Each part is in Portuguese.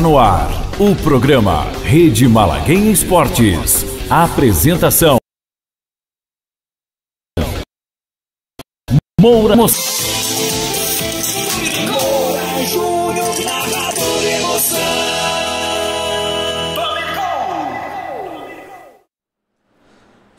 No ar, o programa Rede Malaguenha Esportes. Apresentação. Moura Moçada.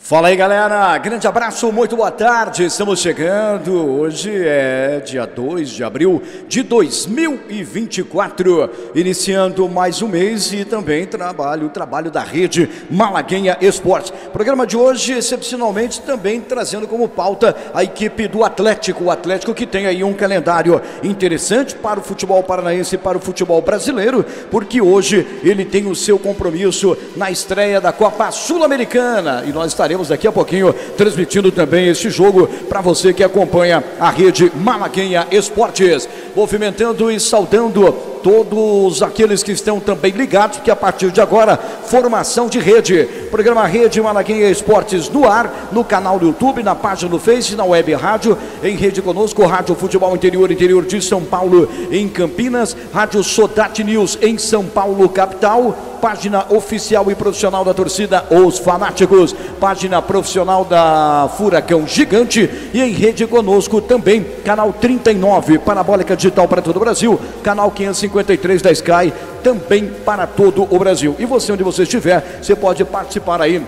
Fala aí galera, grande abraço, muito boa tarde. Estamos chegando. Hoje é dia 2 de abril de 2024, iniciando mais um mês e também trabalho, o trabalho da rede Malaguenha Esporte. Programa de hoje, excepcionalmente, também trazendo como pauta a equipe do Atlético. O Atlético que tem aí um calendário interessante para o futebol paranaense e para o futebol brasileiro, porque hoje ele tem o seu compromisso na estreia da Copa Sul-Americana e nós estaremos estaremos daqui a pouquinho transmitindo também este jogo para você que acompanha a rede Malaguenha Esportes. Movimentando e saudando todos aqueles que estão também ligados, porque a partir de agora, formação de rede. Programa Rede Malaguinha Esportes no ar, no canal do YouTube, na página do Face, na web rádio, em rede conosco, Rádio Futebol Interior, interior de São Paulo, em Campinas, Rádio Sodat News em São Paulo, capital, página oficial e profissional da torcida Os Fanáticos, página profissional da Furacão Gigante e em rede conosco também, canal 39, parabólica digital para todo o Brasil, canal 550 53 da Sky, também para todo o Brasil. E você, onde você estiver, você pode participar aí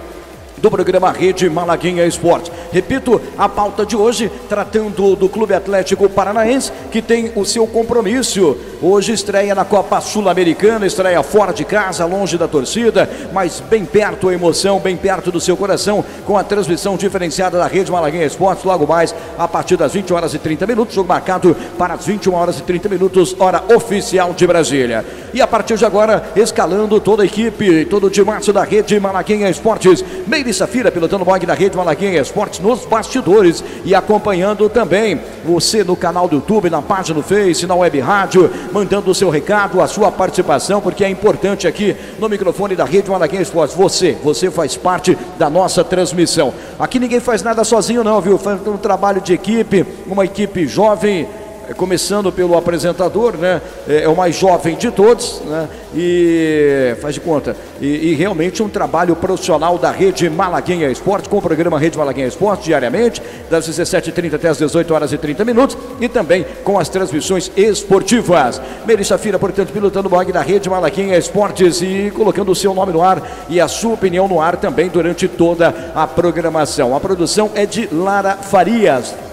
do programa Rede Malaguinha Esporte. Repito, a pauta de hoje, tratando do Clube Atlético Paranaense, que tem o seu compromisso. Hoje estreia na Copa Sul-Americana, estreia fora de casa, longe da torcida, mas bem perto a emoção, bem perto do seu coração, com a transmissão diferenciada da Rede Malaguinha Esportes, logo mais a partir das 20 horas e 30 minutos, jogo marcado para as 21 horas e 30 minutos, hora oficial de Brasília. E a partir de agora, escalando toda a equipe, todo o timaço da Rede Malaguinha Esportes, meio Meire Safira, pilotando o blog da Rede Malaguinha Esportes nos bastidores e acompanhando também você no canal do YouTube, na página do Face, na web rádio, mandando o seu recado, a sua participação, porque é importante aqui no microfone da Rede Malaguinha Esportes. Você, você faz parte da nossa transmissão. Aqui ninguém faz nada sozinho, não, viu? Faz um trabalho de equipe, uma equipe jovem começando pelo apresentador, né? É, é, o mais jovem de todos, né? E faz de conta. E, e, realmente um trabalho profissional da Rede Malaguinha Esporte, com o programa Rede Malaguinha Esporte, diariamente, das 17h30 até as 18 horas e 30 minutos, e também com as transmissões esportivas. Melissa Fira, portanto, pilotando o blog da Rede Malaguinha Esportes e colocando o seu nome no ar e a sua opinião no ar também durante toda a programação. A produção é de Lara Farias.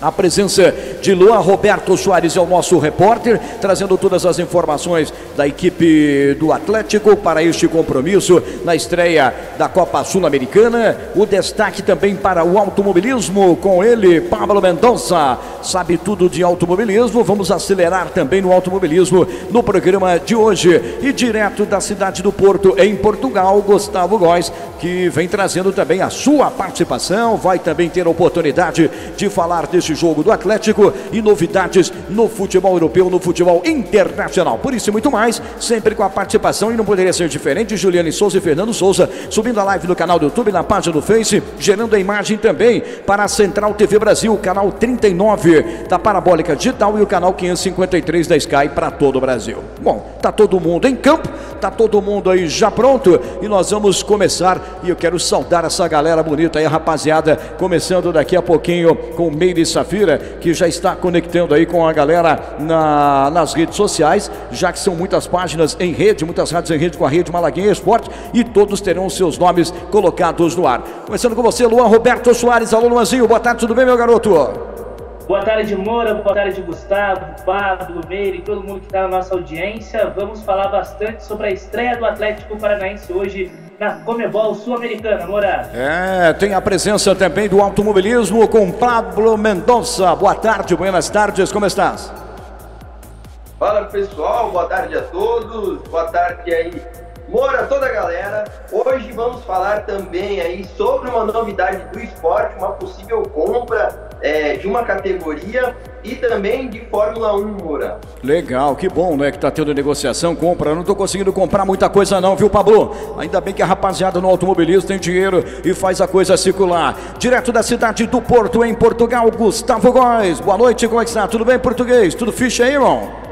A presença de Luan Roberto Soares é o nosso repórter, trazendo todas as informações da equipe do Atlético para este compromisso na estreia da Copa Sul-Americana. O destaque também para o automobilismo com ele, Pablo Mendonça. Sabe tudo de automobilismo. Vamos acelerar também no automobilismo no programa de hoje. E direto da cidade do Porto, em Portugal, Gustavo Góes, que vem trazendo também a sua participação. Vai também ter a oportunidade de falar deste jogo do Atlético e novidades no futebol europeu, no futebol internacional. Por isso e muito mais, sempre com a participação e não poderia ser diferente de Juliane Souza e Fernando Souza, subindo a live no canal do YouTube, na página do Face, gerando a imagem também para a Central TV Brasil, canal 39 da Parabólica Digital e o canal 553 da Sky para todo o Brasil. Bom, tá todo mundo em campo, tá todo mundo aí já pronto e nós vamos começar e eu quero saudar essa galera bonita aí, rapaziada, começando daqui a pouquinho com Meire Safira, que já está conectando aí com a galera na, nas redes sociais, já que são muitas páginas em rede, muitas rádios em rede com a rede Malaguinha Esporte e todos terão seus nomes colocados no ar. Começando com você, Luan Roberto Soares, alô Luanzinho, boa tarde, tudo bem, meu garoto? Boa tarde, Moura. Boa tarde, Gustavo, Pablo, Meire e todo mundo que está na nossa audiência. Vamos falar bastante sobre a estreia do Atlético Paranaense hoje na Comebol Sul-Americana, Moura. É, tem a presença também do automobilismo com Pablo Mendonça. Boa tarde, buenas tardes, como estás? Fala pessoal, boa tarde a todos. Boa tarde aí Moura, toda a galera. Hoje vamos falar também aí sobre uma novidade do esporte, uma possível compra é, de uma categoria e também de Fórmula 1, Moura. Legal, que bom, né? Que tá tendo negociação, compra. Não tô conseguindo comprar muita coisa não, viu, Pablo? Ainda bem que a rapaziada no automobilismo tem dinheiro e faz a coisa circular. Direto da cidade do Porto, em Portugal, Gustavo Góes. Boa noite, como é que está? Tudo bem, português? Tudo ficha aí, irmão?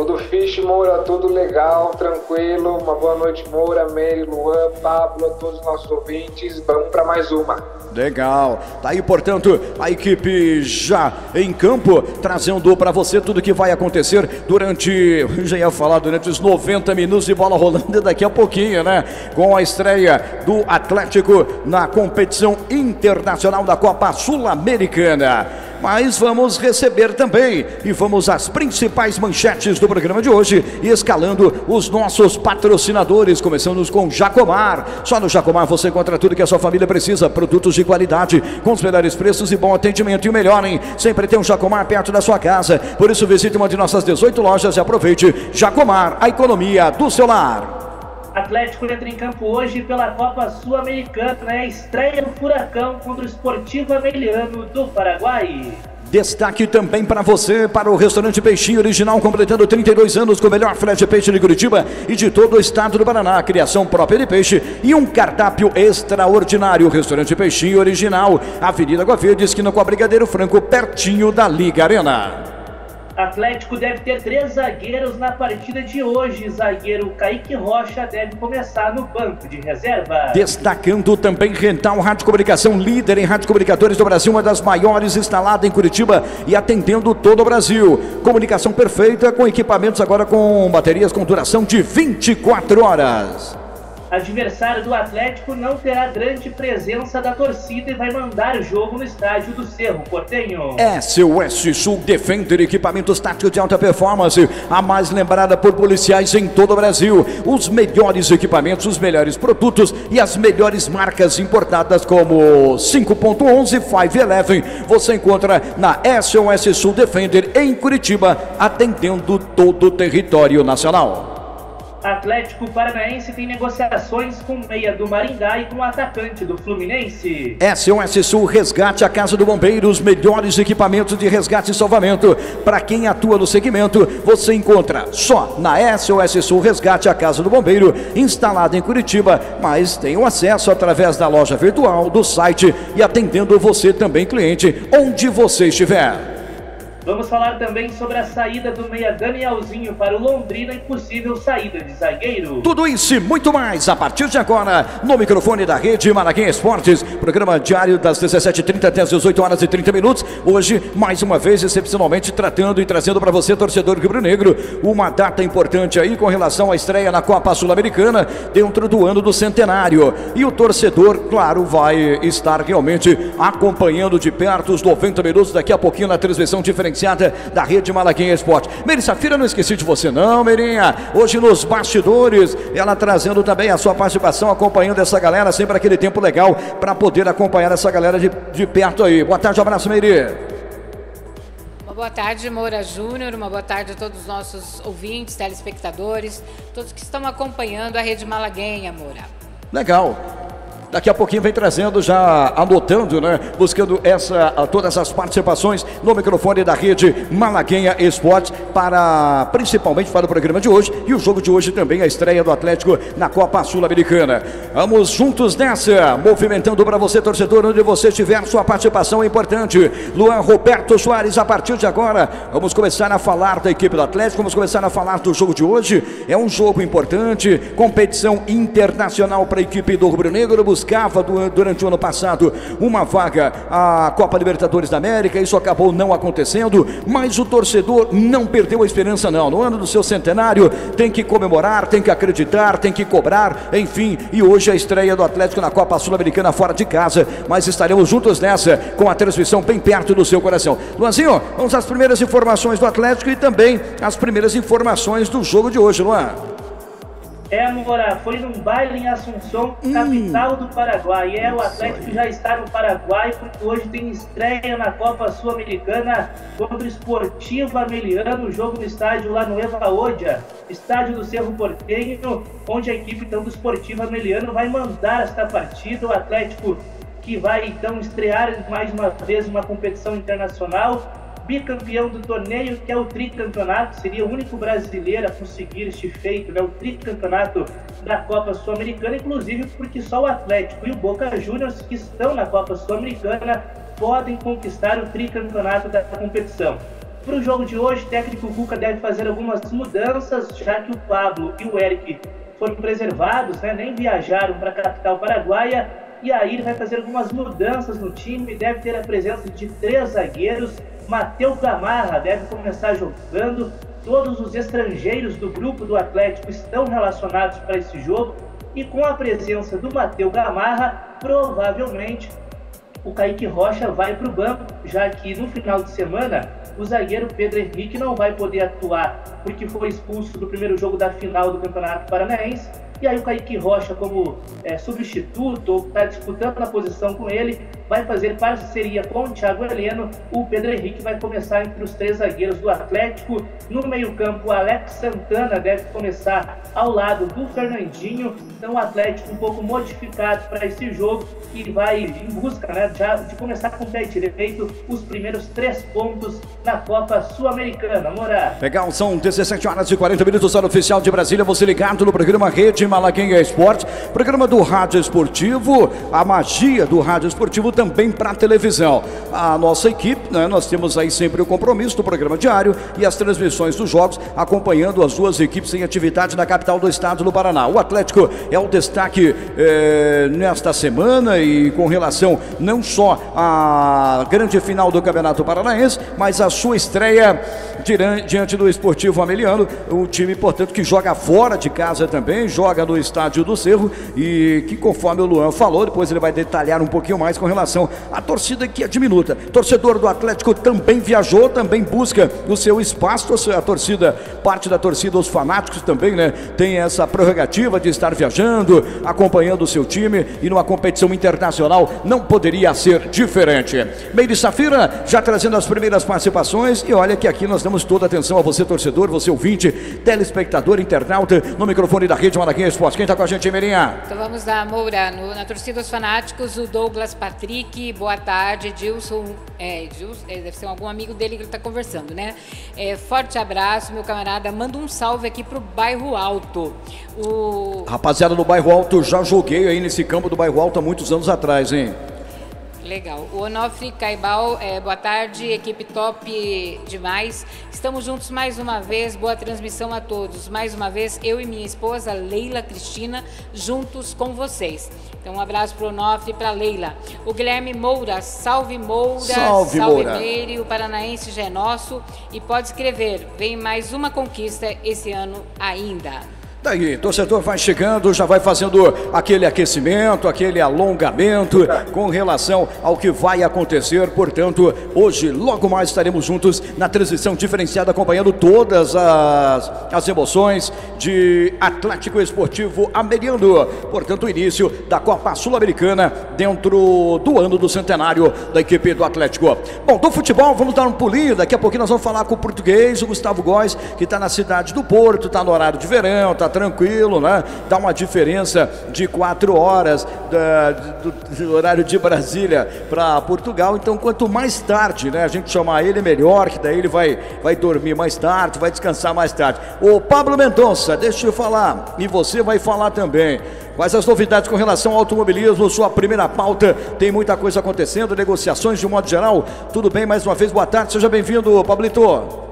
Tudo fish, Moura, tudo legal, tranquilo. Uma boa noite, Moura, Mary, Luan, Pablo, a todos os nossos ouvintes. Vamos para mais uma. Legal. Tá aí, portanto, a equipe já em campo, trazendo para você tudo que vai acontecer durante, já ia falar, durante os 90 minutos de bola rolando daqui a pouquinho, né? Com a estreia do Atlético na competição internacional da Copa Sul-Americana mas vamos receber também e vamos às principais manchetes do programa de hoje, escalando os nossos patrocinadores, começando com Jacomar. Só no Jacomar você encontra tudo que a sua família precisa, produtos de qualidade, com os melhores preços e bom atendimento. E o melhor, hein? Sempre tem um Jacomar perto da sua casa. Por isso visite uma de nossas 18 lojas e aproveite Jacomar, a economia do seu lar. Atlético entra em campo hoje pela Copa Sul-Americana, é estreia no Furacão contra o Esportivo Ameliano do Paraguai. Destaque também para você, para o restaurante Peixinho Original, completando 32 anos com o melhor frete de peixe de Curitiba e de todo o estado do Paraná. Criação própria de peixe e um cardápio extraordinário. Restaurante Peixinho Original, Avenida Água Verde, esquina com a Brigadeiro Franco, pertinho da Liga Arena. Atlético deve ter três zagueiros na partida de hoje. Zagueiro Kaique Rocha deve começar no banco de reserva. Destacando também Rental Rádio Comunicação, líder em rádio comunicadores do Brasil, uma das maiores instalada em Curitiba e atendendo todo o Brasil. Comunicação perfeita com equipamentos agora com baterias com duração de 24 horas adversário do Atlético não terá grande presença da torcida e vai mandar o jogo no estádio do Cerro Portenho. SOS Sul Defender equipamentos táticos de alta performance, a mais lembrada por policiais em todo o Brasil. Os melhores equipamentos, os melhores produtos e as melhores marcas importadas como 5.11 511 você encontra na SOS Sul Defender em Curitiba, atendendo todo o território nacional. Atlético Paranaense tem negociações com meia do Maringá e com o atacante do Fluminense. SOS Sul Resgate, a Casa do Bombeiro, os melhores equipamentos de resgate e salvamento. Para quem atua no segmento, você encontra só na SOS Sul Resgate, a Casa do Bombeiro, instalada em Curitiba, mas tem o acesso através da loja virtual, do site e atendendo você também, cliente, onde você estiver. Vamos falar também sobre a saída do meia Danielzinho para o Londrina e possível saída de zagueiro. Tudo isso e muito mais a partir de agora no microfone da Rede Maraguinha Esportes, programa diário das 17h30 até as 18 horas e 30 minutos. Hoje, mais uma vez, excepcionalmente tratando e trazendo para você, torcedor rubro-negro, uma data importante aí com relação à estreia na Copa Sul-Americana dentro do ano do centenário. E o torcedor, claro, vai estar realmente acompanhando de perto os 90 minutos daqui a pouquinho na transmissão diferenciada diferenciada da Rede Malaguinha Esporte. Meri Safira, não esqueci de você não, Merinha. Hoje nos bastidores, ela trazendo também a sua participação, acompanhando essa galera, sempre aquele tempo legal para poder acompanhar essa galera de, de perto aí. Boa tarde, um abraço. Uma boa tarde, Moura Júnior. Uma boa tarde a todos os nossos ouvintes, telespectadores, todos que estão acompanhando a Rede Malaguenha, Moura. Legal. Daqui a pouquinho vem trazendo, já anotando, né? Buscando essa, todas as participações no microfone da rede Malaguenha Esportes para principalmente para o programa de hoje e o jogo de hoje também a estreia do Atlético na Copa Sul-Americana. Vamos juntos nessa, movimentando para você, torcedor, onde você estiver, sua participação é importante. Luan Roberto Soares, a partir de agora, vamos começar a falar da equipe do Atlético, vamos começar a falar do jogo de hoje. É um jogo importante, competição internacional para a equipe do Rubro Negro buscava durante o ano passado uma vaga à Copa Libertadores da América, isso acabou não acontecendo, mas o torcedor não perdeu a esperança não. No ano do seu centenário tem que comemorar, tem que acreditar, tem que cobrar, enfim, e hoje a estreia do Atlético na Copa Sul-Americana fora de casa, mas estaremos juntos nessa com a transmissão bem perto do seu coração. Luanzinho, vamos às primeiras informações do Atlético e também as primeiras informações do jogo de hoje, Luan. É, Moura, foi num baile em Assunção, capital do Paraguai. É, o Atlético já está no Paraguai, porque hoje tem estreia na Copa Sul-Americana contra o Esportivo Ameliano, jogo no estádio lá no Eva Odia, estádio do Cerro Porteño, onde a equipe então, do Esportivo Ameliano vai mandar esta partida. O Atlético que vai então estrear mais uma vez uma competição internacional bicampeão do torneio, que é o tricampeonato, seria o único brasileiro a conseguir este feito, né, o tricampeonato da Copa Sul-Americana, inclusive porque só o Atlético e o Boca Juniors, que estão na Copa Sul-Americana, podem conquistar o tricampeonato da competição. Para o jogo de hoje, o técnico Cuca deve fazer algumas mudanças, já que o Pablo e o Eric foram preservados, né? nem viajaram para a capital paraguaia. E aí ele vai fazer algumas mudanças no time, deve ter a presença de três zagueiros. Matheus Gamarra deve começar jogando. Todos os estrangeiros do grupo do Atlético estão relacionados para esse jogo. E com a presença do Matheus Gamarra, provavelmente o Kaique Rocha vai para o banco, já que no final de semana o zagueiro Pedro Henrique não vai poder atuar porque foi expulso do primeiro jogo da final do Campeonato Paranaense. E aí o Kaique Rocha, como é, substituto, ou está disputando a posição com ele, vai fazer parceria com o Thiago Heleno. O Pedro Henrique vai começar entre os três zagueiros do Atlético. No meio-campo, Alex Santana deve começar ao lado do Fernandinho. Então, o Atlético um pouco modificado para esse jogo e vai em busca né, já de começar com o pé direito os primeiros três pontos na Copa Sul-Americana. Morar. Legal, são 17 horas e 40 minutos, hora oficial de Brasília. Você ligado no programa Rede Malaguinha Esporte, programa do Rádio Esportivo, a magia do Rádio Esportivo também para televisão. A nossa equipe, né, nós temos aí sempre o compromisso do programa diário e as transmissões dos jogos, acompanhando as duas equipes em atividade na capital do estado do Paraná. O Atlético é o destaque é, nesta semana e com relação não só à grande final do Campeonato Paranaense, mas a sua estreia diante do Esportivo Ameliano, o time, portanto, que joga fora de casa também, joga no estádio do Cerro e que, conforme o Luan falou, depois ele vai detalhar um pouquinho mais com relação à torcida que é diminuta. Torcedor do Atlético também viajou, também busca o seu espaço. A torcida, parte da torcida, os fanáticos também, né? Tem essa prerrogativa de estar viajando, acompanhando o seu time e numa competição internacional não poderia ser diferente. Meio de Safira já trazendo as primeiras participações e olha que aqui nós damos toda a atenção a você, torcedor, você ouvinte, telespectador, internauta, no microfone da Rede Maraquinha Esporte. Quem está com a gente, Merinha? Então vamos lá, Moura, no, na torcida dos fanáticos, o Douglas Patrick Henrique, boa tarde, Dilson. É, é, deve ser algum amigo dele que está conversando, né? É, forte abraço, meu camarada. Manda um salve aqui pro bairro Alto. O... Rapaziada do bairro Alto, já joguei aí nesse campo do bairro Alto há muitos anos atrás, hein? Legal. O Onofre Caibal, é, boa tarde, equipe top demais. Estamos juntos mais uma vez, boa transmissão a todos. Mais uma vez, eu e minha esposa, Leila Cristina, juntos com vocês. Então, um abraço para o Onofre e para Leila. O Guilherme Moura, salve Moura, salve, salve Moura. Meire, o paranaense já é nosso. E pode escrever, vem mais uma conquista esse ano ainda. Daí, torcedor vai chegando, já vai fazendo aquele aquecimento, aquele alongamento com relação ao que vai acontecer. Portanto, hoje, logo mais estaremos juntos na transição diferenciada, acompanhando todas as, as emoções de Atlético Esportivo Ameriano. Portanto, o início da Copa Sul-Americana dentro do ano do centenário da equipe do Atlético. Bom, do futebol, vamos dar um pulinho. Daqui a pouquinho nós vamos falar com o português, o Gustavo Góes, que está na cidade do Porto, está no horário de verão, está tranquilo, né? Dá uma diferença de quatro horas do, do, horário de Brasília para Portugal. Então, quanto mais tarde, né, a gente chamar ele, melhor, que daí ele vai, vai dormir mais tarde, vai descansar mais tarde. O Pablo Mendonça, deixa eu falar, e você vai falar também. Quais as novidades com relação ao automobilismo? Sua primeira pauta, tem muita coisa acontecendo, negociações de um modo geral. Tudo bem, mais uma vez, boa tarde, seja bem-vindo, Pablito.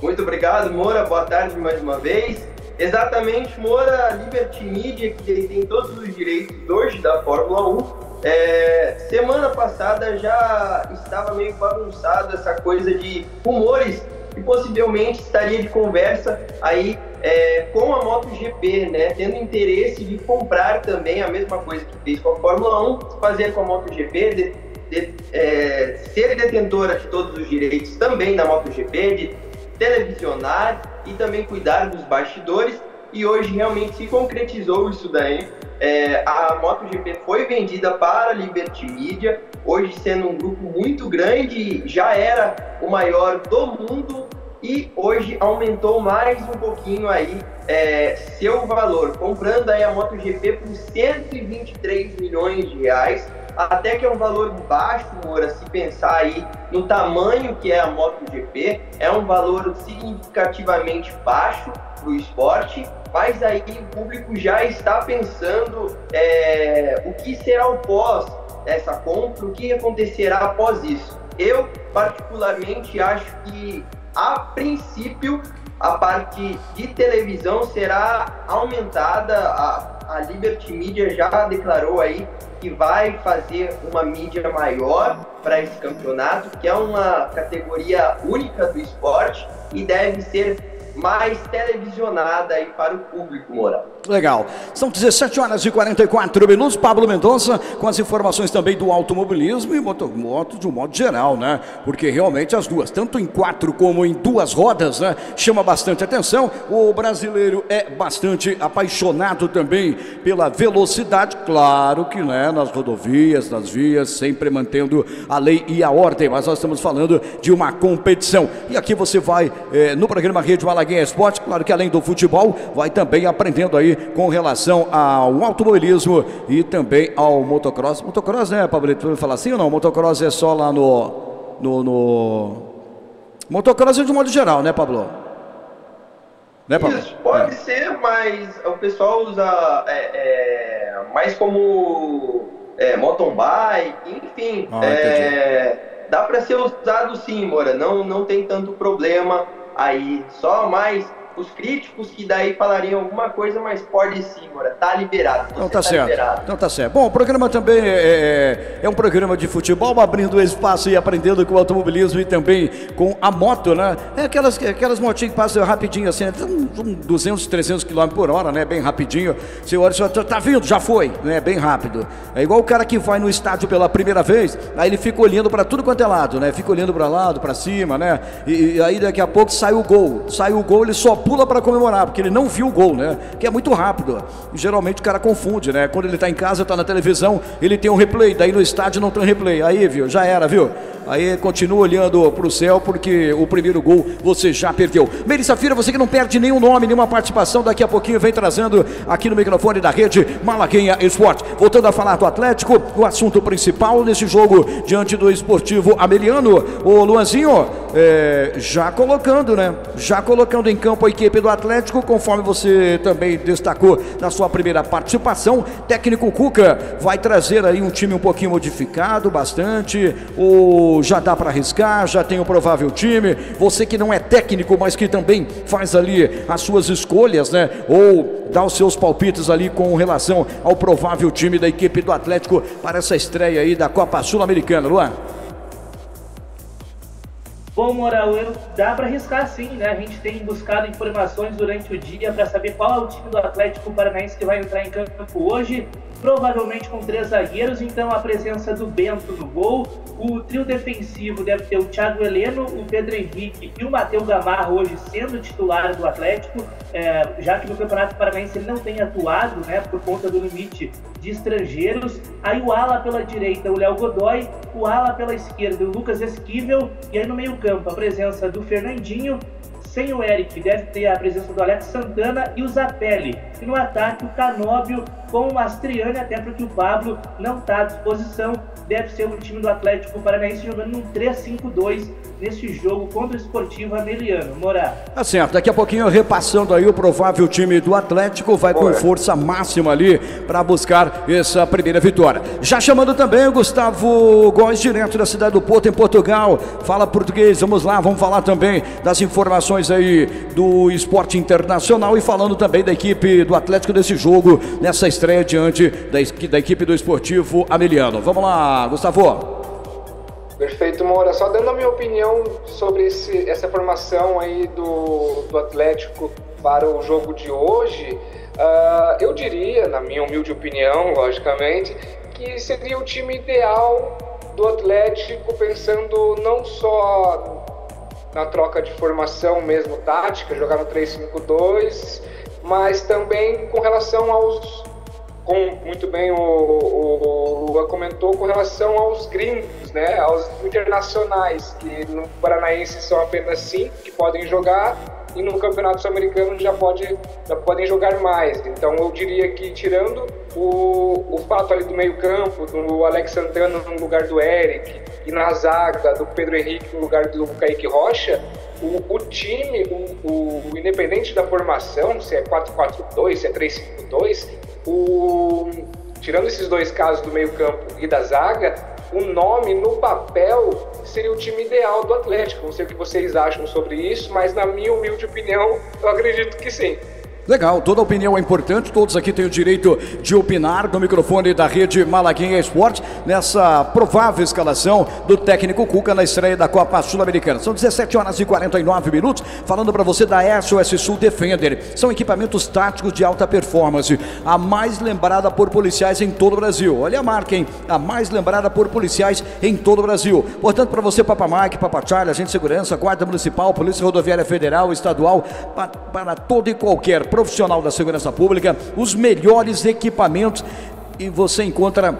Muito obrigado, Moura, boa tarde mais uma vez. Exatamente, Moura, Liberty Media, que tem todos os direitos hoje da Fórmula 1, é, semana passada já estava meio bagunçado essa coisa de rumores que possivelmente estaria de conversa aí é, com a MotoGP, né, tendo interesse de comprar também a mesma coisa que fez com a Fórmula 1, fazer com a MotoGP, de, de, é, ser detentora de todos os direitos também da MotoGP, de televisionar e também cuidar dos bastidores. E hoje realmente se concretizou isso daí. É, a MotoGP foi vendida para a Liberty Media, hoje sendo um grupo muito grande, já era o maior do mundo e hoje aumentou mais um pouquinho aí é, seu valor, comprando aí a MotoGP por 123 milhões de reais até que é um valor baixo, Moura, se pensar aí no tamanho que é a MotoGP, é um valor significativamente baixo para o esporte, mas aí o público já está pensando é, o que será o pós essa compra, o que acontecerá após isso. Eu particularmente acho que a princípio a parte de televisão será aumentada. A, a Liberty Media já declarou aí que vai fazer uma mídia maior para esse campeonato, que é uma categoria única do esporte e deve ser mais televisionada aí para o público, Moura. Legal. São 17 horas e 44 minutos. Pablo Mendonça com as informações também do automobilismo e moto, moto de um modo geral, né? Porque realmente as duas, tanto em quatro como em duas rodas, né? Chama bastante atenção. O brasileiro é bastante apaixonado também pela velocidade, claro que, né? Nas rodovias, nas vias, sempre mantendo a lei e a ordem. Mas nós estamos falando de uma competição. E aqui você vai eh, no programa Rede Malaguinha Esporte, claro que além do futebol, vai também aprendendo aí com relação ao automobilismo e também ao motocross. Motocross, né, Pablito? Falar assim ou não? Motocross é só lá no. no, no... Motocross é de modo geral, né, Pablo? Né, Pablo? Isso, pode é. ser, mas o pessoal usa é, é, mais como é, mountain bike, enfim. Ah, é, dá para ser usado sim, Mora. Não, não tem tanto problema aí. Só mais os críticos que daí falariam alguma coisa, mas pode sim, Mora, tá liberado. Então tá, tá certo. Liberado. Então tá certo. Bom, o programa também é, é, é, um programa de futebol, abrindo espaço e aprendendo com o automobilismo e também com a moto, né? É aquelas, aquelas motinhas que passam rapidinho assim, um, 200, 300 km por hora, né? Bem rapidinho. Você olha, você tá, tá vindo, já foi, né? Bem rápido. É igual o cara que vai no estádio pela primeira vez, aí ele fica olhando para tudo quanto é lado, né? Fica olhando para lado, para cima, né? E, e aí daqui a pouco sai o gol. Sai o gol, ele só pula para comemorar, porque ele não viu o gol, né? Que é muito rápido. E geralmente o cara confunde, né? Quando ele está em casa, está na televisão, ele tem um replay, daí no estádio não tem replay. Aí, viu? Já era, viu? Aí continua olhando para o céu, porque o primeiro gol você já perdeu. Melissa Fira, você que não perde nenhum nome, nenhuma participação, daqui a pouquinho vem trazendo aqui no microfone da rede Malaguinha Esporte. Voltando a falar do Atlético, o assunto principal nesse jogo diante do esportivo Ameliano. O Luanzinho, é, já colocando, né? Já colocando em campo a equipe do Atlético, conforme você também destacou na sua primeira participação. Técnico Cuca vai trazer aí um time um pouquinho modificado, bastante. O já dá para arriscar, já tem o um provável time. Você que não é técnico, mas que também faz ali as suas escolhas, né? Ou dá os seus palpites ali com relação ao provável time da equipe do Atlético para essa estreia aí da Copa Sul-Americana, Luan. Bom, Moral, dá para arriscar sim, né? A gente tem buscado informações durante o dia para saber qual é o time do Atlético Paranaense que vai entrar em campo hoje provavelmente com três zagueiros, então a presença do Bento no gol. O trio defensivo deve ter o Thiago Heleno, o Pedro Henrique e o Matheus Gamarra hoje sendo titular do Atlético, é, já que no Campeonato Paranaense ele não tem atuado, né, por conta do limite de estrangeiros. Aí o ala pela direita, o Léo Godoy, o ala pela esquerda, o Lucas Esquivel, e aí no meio campo a presença do Fernandinho, sem o Eric, deve ter a presença do Alex Santana e o Zapelli. E no ataque, o Canóbio com o Mastriani, até porque o Pablo não está à disposição. Deve ser o time do Atlético Paranaense jogando num 3-5-2 neste jogo contra o Esportivo Ameliano. Morar. Tá certo, daqui a pouquinho repassando aí o provável time do Atlético, vai com força máxima ali para buscar essa primeira vitória. Já chamando também o Gustavo Góes, direto da cidade do Porto, em Portugal. Fala português, vamos lá, vamos falar também das informações aí do esporte internacional e falando também da equipe do Atlético desse jogo, nessa estreia diante da, da equipe do Esportivo Ameliano. Vamos lá, Gustavo. Perfeito, Moura. Só dando a minha opinião sobre esse, essa formação aí do, do Atlético para o jogo de hoje, uh, eu diria, na minha humilde opinião, logicamente, que seria o time ideal do Atlético, pensando não só na troca de formação mesmo tática, jogar no 3-5-2, mas também com relação aos como muito bem o, o, o Lua comentou, com relação aos gringos, né, aos internacionais, que no Paranaense são apenas cinco que podem jogar, e no Campeonato Sul-Americano já, pode, já podem jogar mais. Então eu diria que tirando o, o fato ali do meio-campo, do Alex Santana no lugar do Eric, e na zaga do Pedro Henrique no lugar do Kaique Rocha, o, o time, o, o, independente da formação, se é 4-4-2, se é 3-5-2, o, tirando esses dois casos do meio-campo e da zaga, o nome no papel seria o time ideal do Atlético. Não sei o que vocês acham sobre isso, mas na minha humilde opinião, eu acredito que sim. Legal, toda opinião é importante, todos aqui têm o direito de opinar no microfone da rede Malaguinha Esporte nessa provável escalação do técnico Cuca na estreia da Copa Sul-Americana. São 17 horas e 49 minutos, falando para você da SOS Sul Defender. São equipamentos táticos de alta performance, a mais lembrada por policiais em todo o Brasil. Olha a marca, hein? A mais lembrada por policiais em todo o Brasil. Portanto, para você, Papa Mike, Papa Charlie, agente de segurança, Guarda Municipal, Polícia Rodoviária Federal, Estadual, para, para todo e qualquer profissional da segurança pública, os melhores equipamentos e você encontra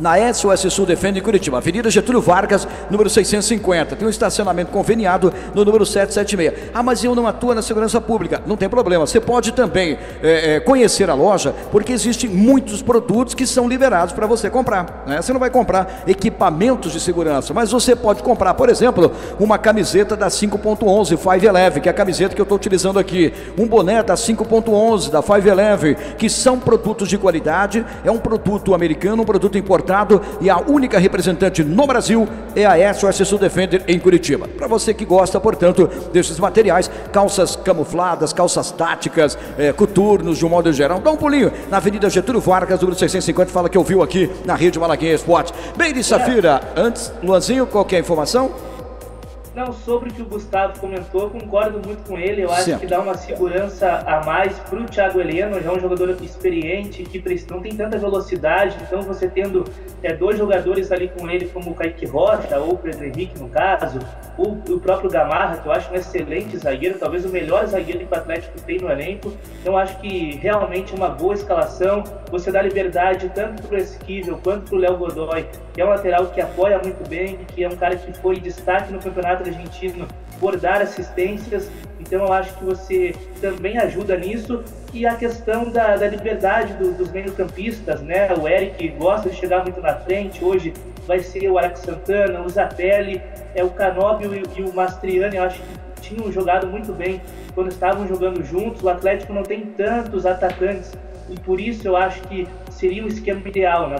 na SOS Sul Defende Curitiba, Avenida Getúlio Vargas, número 650. Tem um estacionamento conveniado no número 776. Ah, mas eu não atuo na segurança pública. Não tem problema. Você pode também é, é, conhecer a loja, porque existem muitos produtos que são liberados para você comprar. Né? Você não vai comprar equipamentos de segurança, mas você pode comprar, por exemplo, uma camiseta da 5.11 511, que é a camiseta que eu estou utilizando aqui. Um boné da 5.11 da 511, que são produtos de qualidade. É um produto americano, um produto importante e a única representante no Brasil é a SOS Sul Defender em Curitiba. Para você que gosta, portanto, desses materiais, calças camufladas, calças táticas, é, coturnos de um modo geral, dá um pulinho na Avenida Getúlio Vargas, número 650, fala que ouviu aqui na Rede Malaguinha Esporte. De Safira, antes, Luanzinho, qualquer informação? Não, sobre o que o Gustavo comentou, concordo muito com ele. Eu acho certo. que dá uma segurança a mais para o Thiago Heleno, já é um jogador experiente, que não tem tanta velocidade. Então, você tendo é, dois jogadores ali com ele, como o Kaique Rocha ou o Pedro Henrique, no caso, o, o próprio Gamarra, que eu acho um excelente zagueiro, talvez o melhor zagueiro que o Atlético tem no elenco. Então, acho que realmente é uma boa escalação. Você dá liberdade tanto para o Esquivel quanto para o Léo Godoy, que é um lateral que apoia muito bem, que é um cara que foi destaque no campeonato argentino por dar assistências. Então eu acho que você também ajuda nisso. E a questão da, da liberdade do, dos meio-campistas, né? O Eric gosta de chegar muito na frente. Hoje vai ser o Alex Santana, o Zapelli, é o Canóbio e, e o Mastriani. Eu acho que tinham jogado muito bem quando estavam jogando juntos. O Atlético não tem tantos atacantes e por isso eu acho que seria o esquema ideal. Né?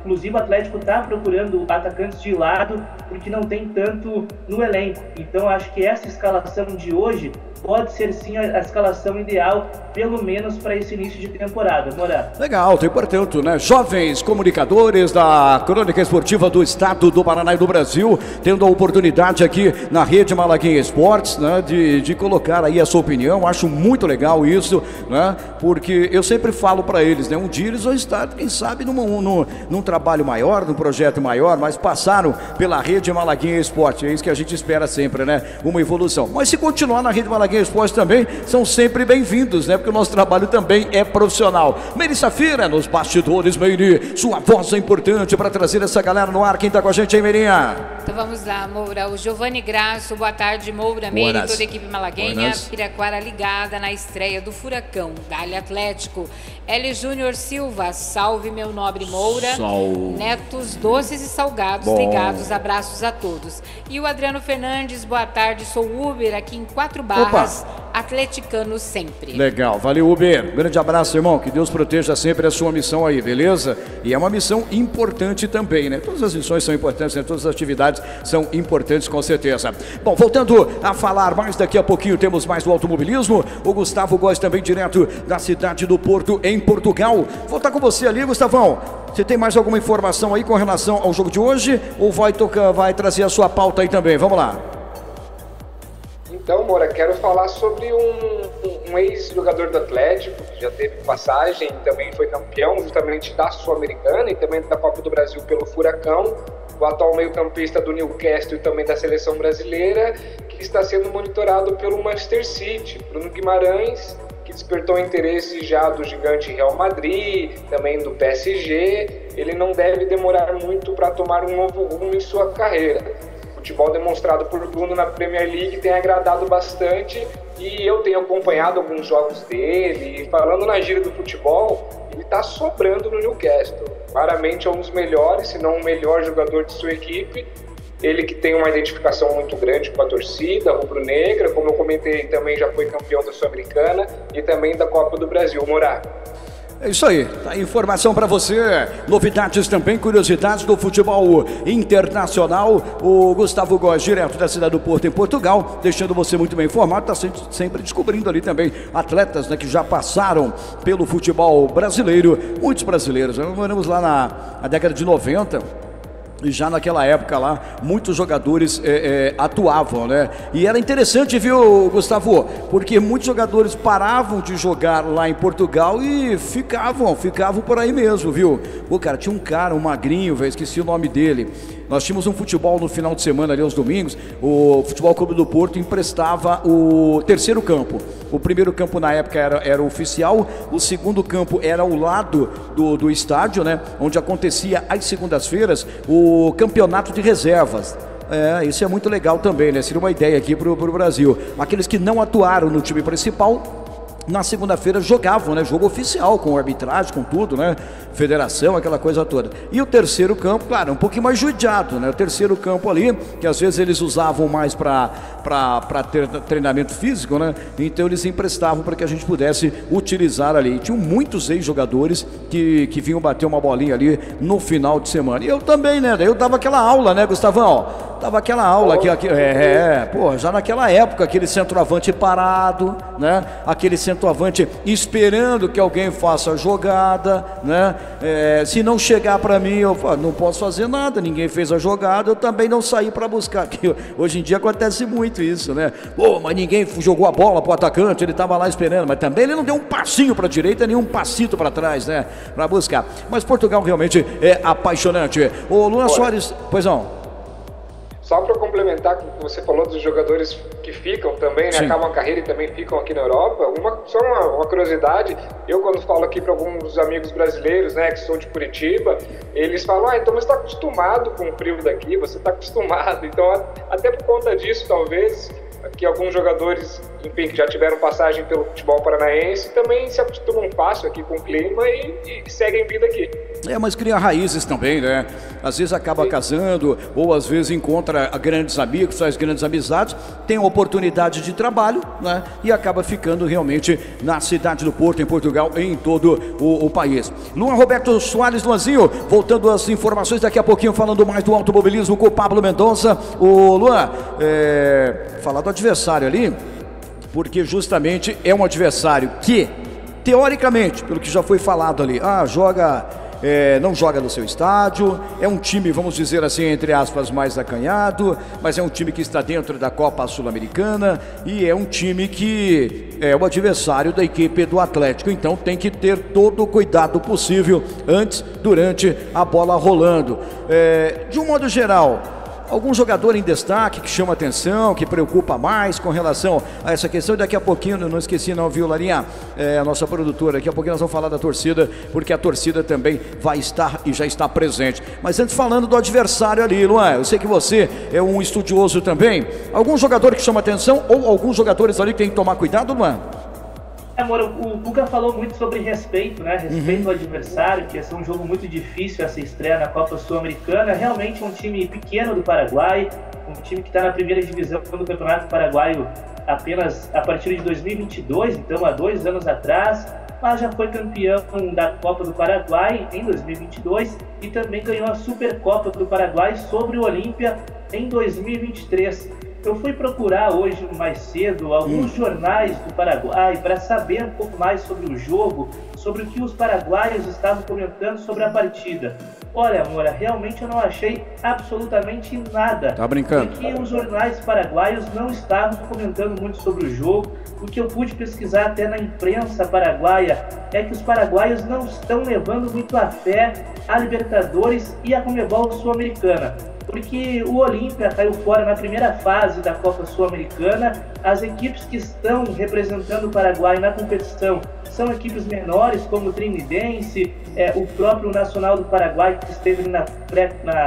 Inclusive o Atlético está procurando atacantes de lado porque não tem tanto no elenco. Então acho que essa escalação de hoje pode ser sim a, escalação ideal, pelo menos para esse início de temporada. Morá. Legal, tem portanto, né? Jovens comunicadores da Crônica Esportiva do Estado do Paraná e do Brasil, tendo a oportunidade aqui na rede Malaguinha Esportes, né? De, de colocar aí a sua opinião. Acho muito legal isso, né? Porque eu sempre falo para eles, né? Um dia eles vão estar, quem sabe, num, num, num trabalho maior, num projeto maior, mas passaram pela rede Malaguinha Esporte. É isso que a gente espera sempre, né? Uma evolução. Mas se continuar na rede Malaguinha Esporte também, são sempre bem-vindos, né? Porque o nosso trabalho também é profissional. Meire Safira, nos bastidores, Meire, sua voz é importante para trazer essa galera no ar. Quem está com a gente aí, Meirinha? Então vamos lá, Moura. O Giovanni Graço, boa tarde, Moura, Meire, toda a equipe malaguenha. Piraquara ligada na estreia do Furacão, Dali Atlético. L. Júnior Silva, salve meu nobre Moura. Salve. Netos doces e salgados Bom. ligados, abraços a todos. E o Adriano Fernandes, boa tarde, sou Uber aqui em Quatro Barras. Opa atleticano sempre. Legal, valeu Uber. Grande abraço, irmão. Que Deus proteja sempre a sua missão aí, beleza? E é uma missão importante também, né? Todas as missões são importantes, né? todas as atividades são importantes com certeza. Bom, voltando a falar mais daqui a pouquinho, temos mais do automobilismo. O Gustavo Góes também direto da cidade do Porto, em Portugal. Voltar com você ali, Gustavão. Você tem mais alguma informação aí com relação ao jogo de hoje? Ou vai tocar, vai trazer a sua pauta aí também? Vamos lá. Então, Moura, quero falar sobre um, um ex-jogador do Atlético, que já teve passagem, também foi campeão justamente da Sul-Americana e também da Copa do Brasil pelo Furacão, o atual meio-campista do Newcastle e também da seleção brasileira, que está sendo monitorado pelo Manchester City. Bruno Guimarães, que despertou interesse já do gigante Real Madrid, também do PSG, ele não deve demorar muito para tomar um novo rumo em sua carreira futebol demonstrado por Bruno na Premier League tem agradado bastante e eu tenho acompanhado alguns jogos dele. Falando na gira do futebol, ele está sobrando no Newcastle. Claramente é um dos melhores, se não o melhor jogador de sua equipe. Ele que tem uma identificação muito grande com a torcida rubro-negra, como eu comentei, também já foi campeão da Sul-Americana e também da Copa do Brasil. Morar. É isso aí, tá informação para você, novidades também, curiosidades do futebol internacional. O Gustavo Góes, direto da cidade do Porto, em Portugal, deixando você muito bem informado, está sempre, descobrindo ali também atletas né, que já passaram pelo futebol brasileiro, muitos brasileiros. Nós moramos lá na, na década de 90 e já naquela época lá, muitos jogadores é, é, atuavam, né? E era interessante, viu, Gustavo? Porque muitos jogadores paravam de jogar lá em Portugal e ficavam, ficavam por aí mesmo, viu? Pô, cara, tinha um cara, um magrinho, velho, esqueci o nome dele. Nós tínhamos um futebol no final de semana ali aos domingos. O Futebol Clube do Porto emprestava o terceiro campo. O primeiro campo na época era, era oficial, o segundo campo era ao lado do, do estádio, né? Onde acontecia às segundas-feiras o campeonato de reservas. É, isso é muito legal também, né? Seria uma ideia aqui para o Brasil. Aqueles que não atuaram no time principal na segunda-feira jogavam, né? Jogo oficial, com arbitragem, com tudo, né? Federação, aquela coisa toda. E o terceiro campo, claro, um pouquinho mais judiado, né? O terceiro campo ali, que às vezes eles usavam mais para ter treinamento físico, né? Então eles emprestavam para que a gente pudesse utilizar ali. Tinham muitos ex-jogadores que, que vinham bater uma bolinha ali no final de semana. E eu também, né? Eu dava aquela aula, né, Gustavão? Tava aquela aula aqui, aqui é, é, pô, já naquela época, aquele centroavante parado, né? Aquele centroavante esperando que alguém faça a jogada, né? É, se não chegar para mim, eu não posso fazer nada, ninguém fez a jogada, eu também não saí para buscar. Hoje em dia acontece muito isso, né? Pô, mas ninguém jogou a bola pro atacante, ele tava lá esperando, mas também ele não deu um passinho para direita, nem um passito para trás, né? Para buscar. Mas Portugal realmente é apaixonante. Ô, Luna Soares, pois não. Só para complementar que você falou dos jogadores que ficam também, né, acabam a carreira e também ficam aqui na Europa, uma, só uma, uma curiosidade, eu quando falo aqui para alguns amigos brasileiros, né, que são de Curitiba, eles falam, ah, então você está acostumado com o frio daqui, você está acostumado, então até por conta disso, talvez, que alguns jogadores, enfim, que já tiveram passagem pelo futebol paranaense, também se acostumam fácil aqui com o clima e, e seguem vida aqui. É, mas cria raízes também, né? Às vezes acaba Sim. casando, ou às vezes encontra grandes amigos, faz grandes amizades, tem oportunidade de trabalho, né? E acaba ficando realmente na cidade do Porto, em Portugal, em todo o, o país. Luan Roberto Soares Luanzinho, voltando às informações daqui a pouquinho, falando mais do automobilismo com o Pablo Mendonça. O Luan, é, falar do adversário ali, porque justamente é um adversário que, teoricamente, pelo que já foi falado ali, ah, joga é, não joga no seu estádio, é um time, vamos dizer assim, entre aspas, mais acanhado, mas é um time que está dentro da Copa Sul-Americana e é um time que é o adversário da equipe do Atlético, então tem que ter todo o cuidado possível antes, durante a bola rolando. É, de um modo geral, algum jogador em destaque que chama atenção, que preocupa mais com relação a essa questão? Daqui a pouquinho, não esqueci não, viu, Larinha? É, a nossa produtora, daqui a pouquinho nós vamos falar da torcida, porque a torcida também vai estar e já está presente. Mas antes falando do adversário ali, Luan, eu sei que você é um estudioso também. Algum jogador que chama atenção ou alguns jogadores ali que tem que tomar cuidado, Luan? É, amor, o Guga falou muito sobre respeito, né? Respeito uhum. ao adversário, que ia ser um jogo muito difícil essa estreia na Copa Sul-Americana. Realmente um time pequeno do Paraguai, um time que está na primeira divisão do Campeonato Paraguaio apenas a partir de 2022, então há dois anos atrás. Mas já foi campeão da Copa do Paraguai em 2022 e também ganhou a Supercopa do Paraguai sobre o Olímpia em 2023. Eu fui procurar hoje mais cedo alguns hum. jornais do Paraguai para saber um pouco mais sobre o jogo, sobre o que os paraguaios estavam comentando sobre a partida. Olha, Moura, realmente eu não achei absolutamente nada. Tá brincando? Porque os jornais paraguaios não estavam comentando muito sobre o jogo. O que eu pude pesquisar até na imprensa paraguaia é que os paraguaios não estão levando muito a fé a Libertadores e a Comebol Sul-Americana porque o Olímpia caiu fora na primeira fase da Copa Sul-Americana. As equipes que estão representando o Paraguai na competição são equipes menores, como o Trinidense, é, o próprio Nacional do Paraguai, que esteve na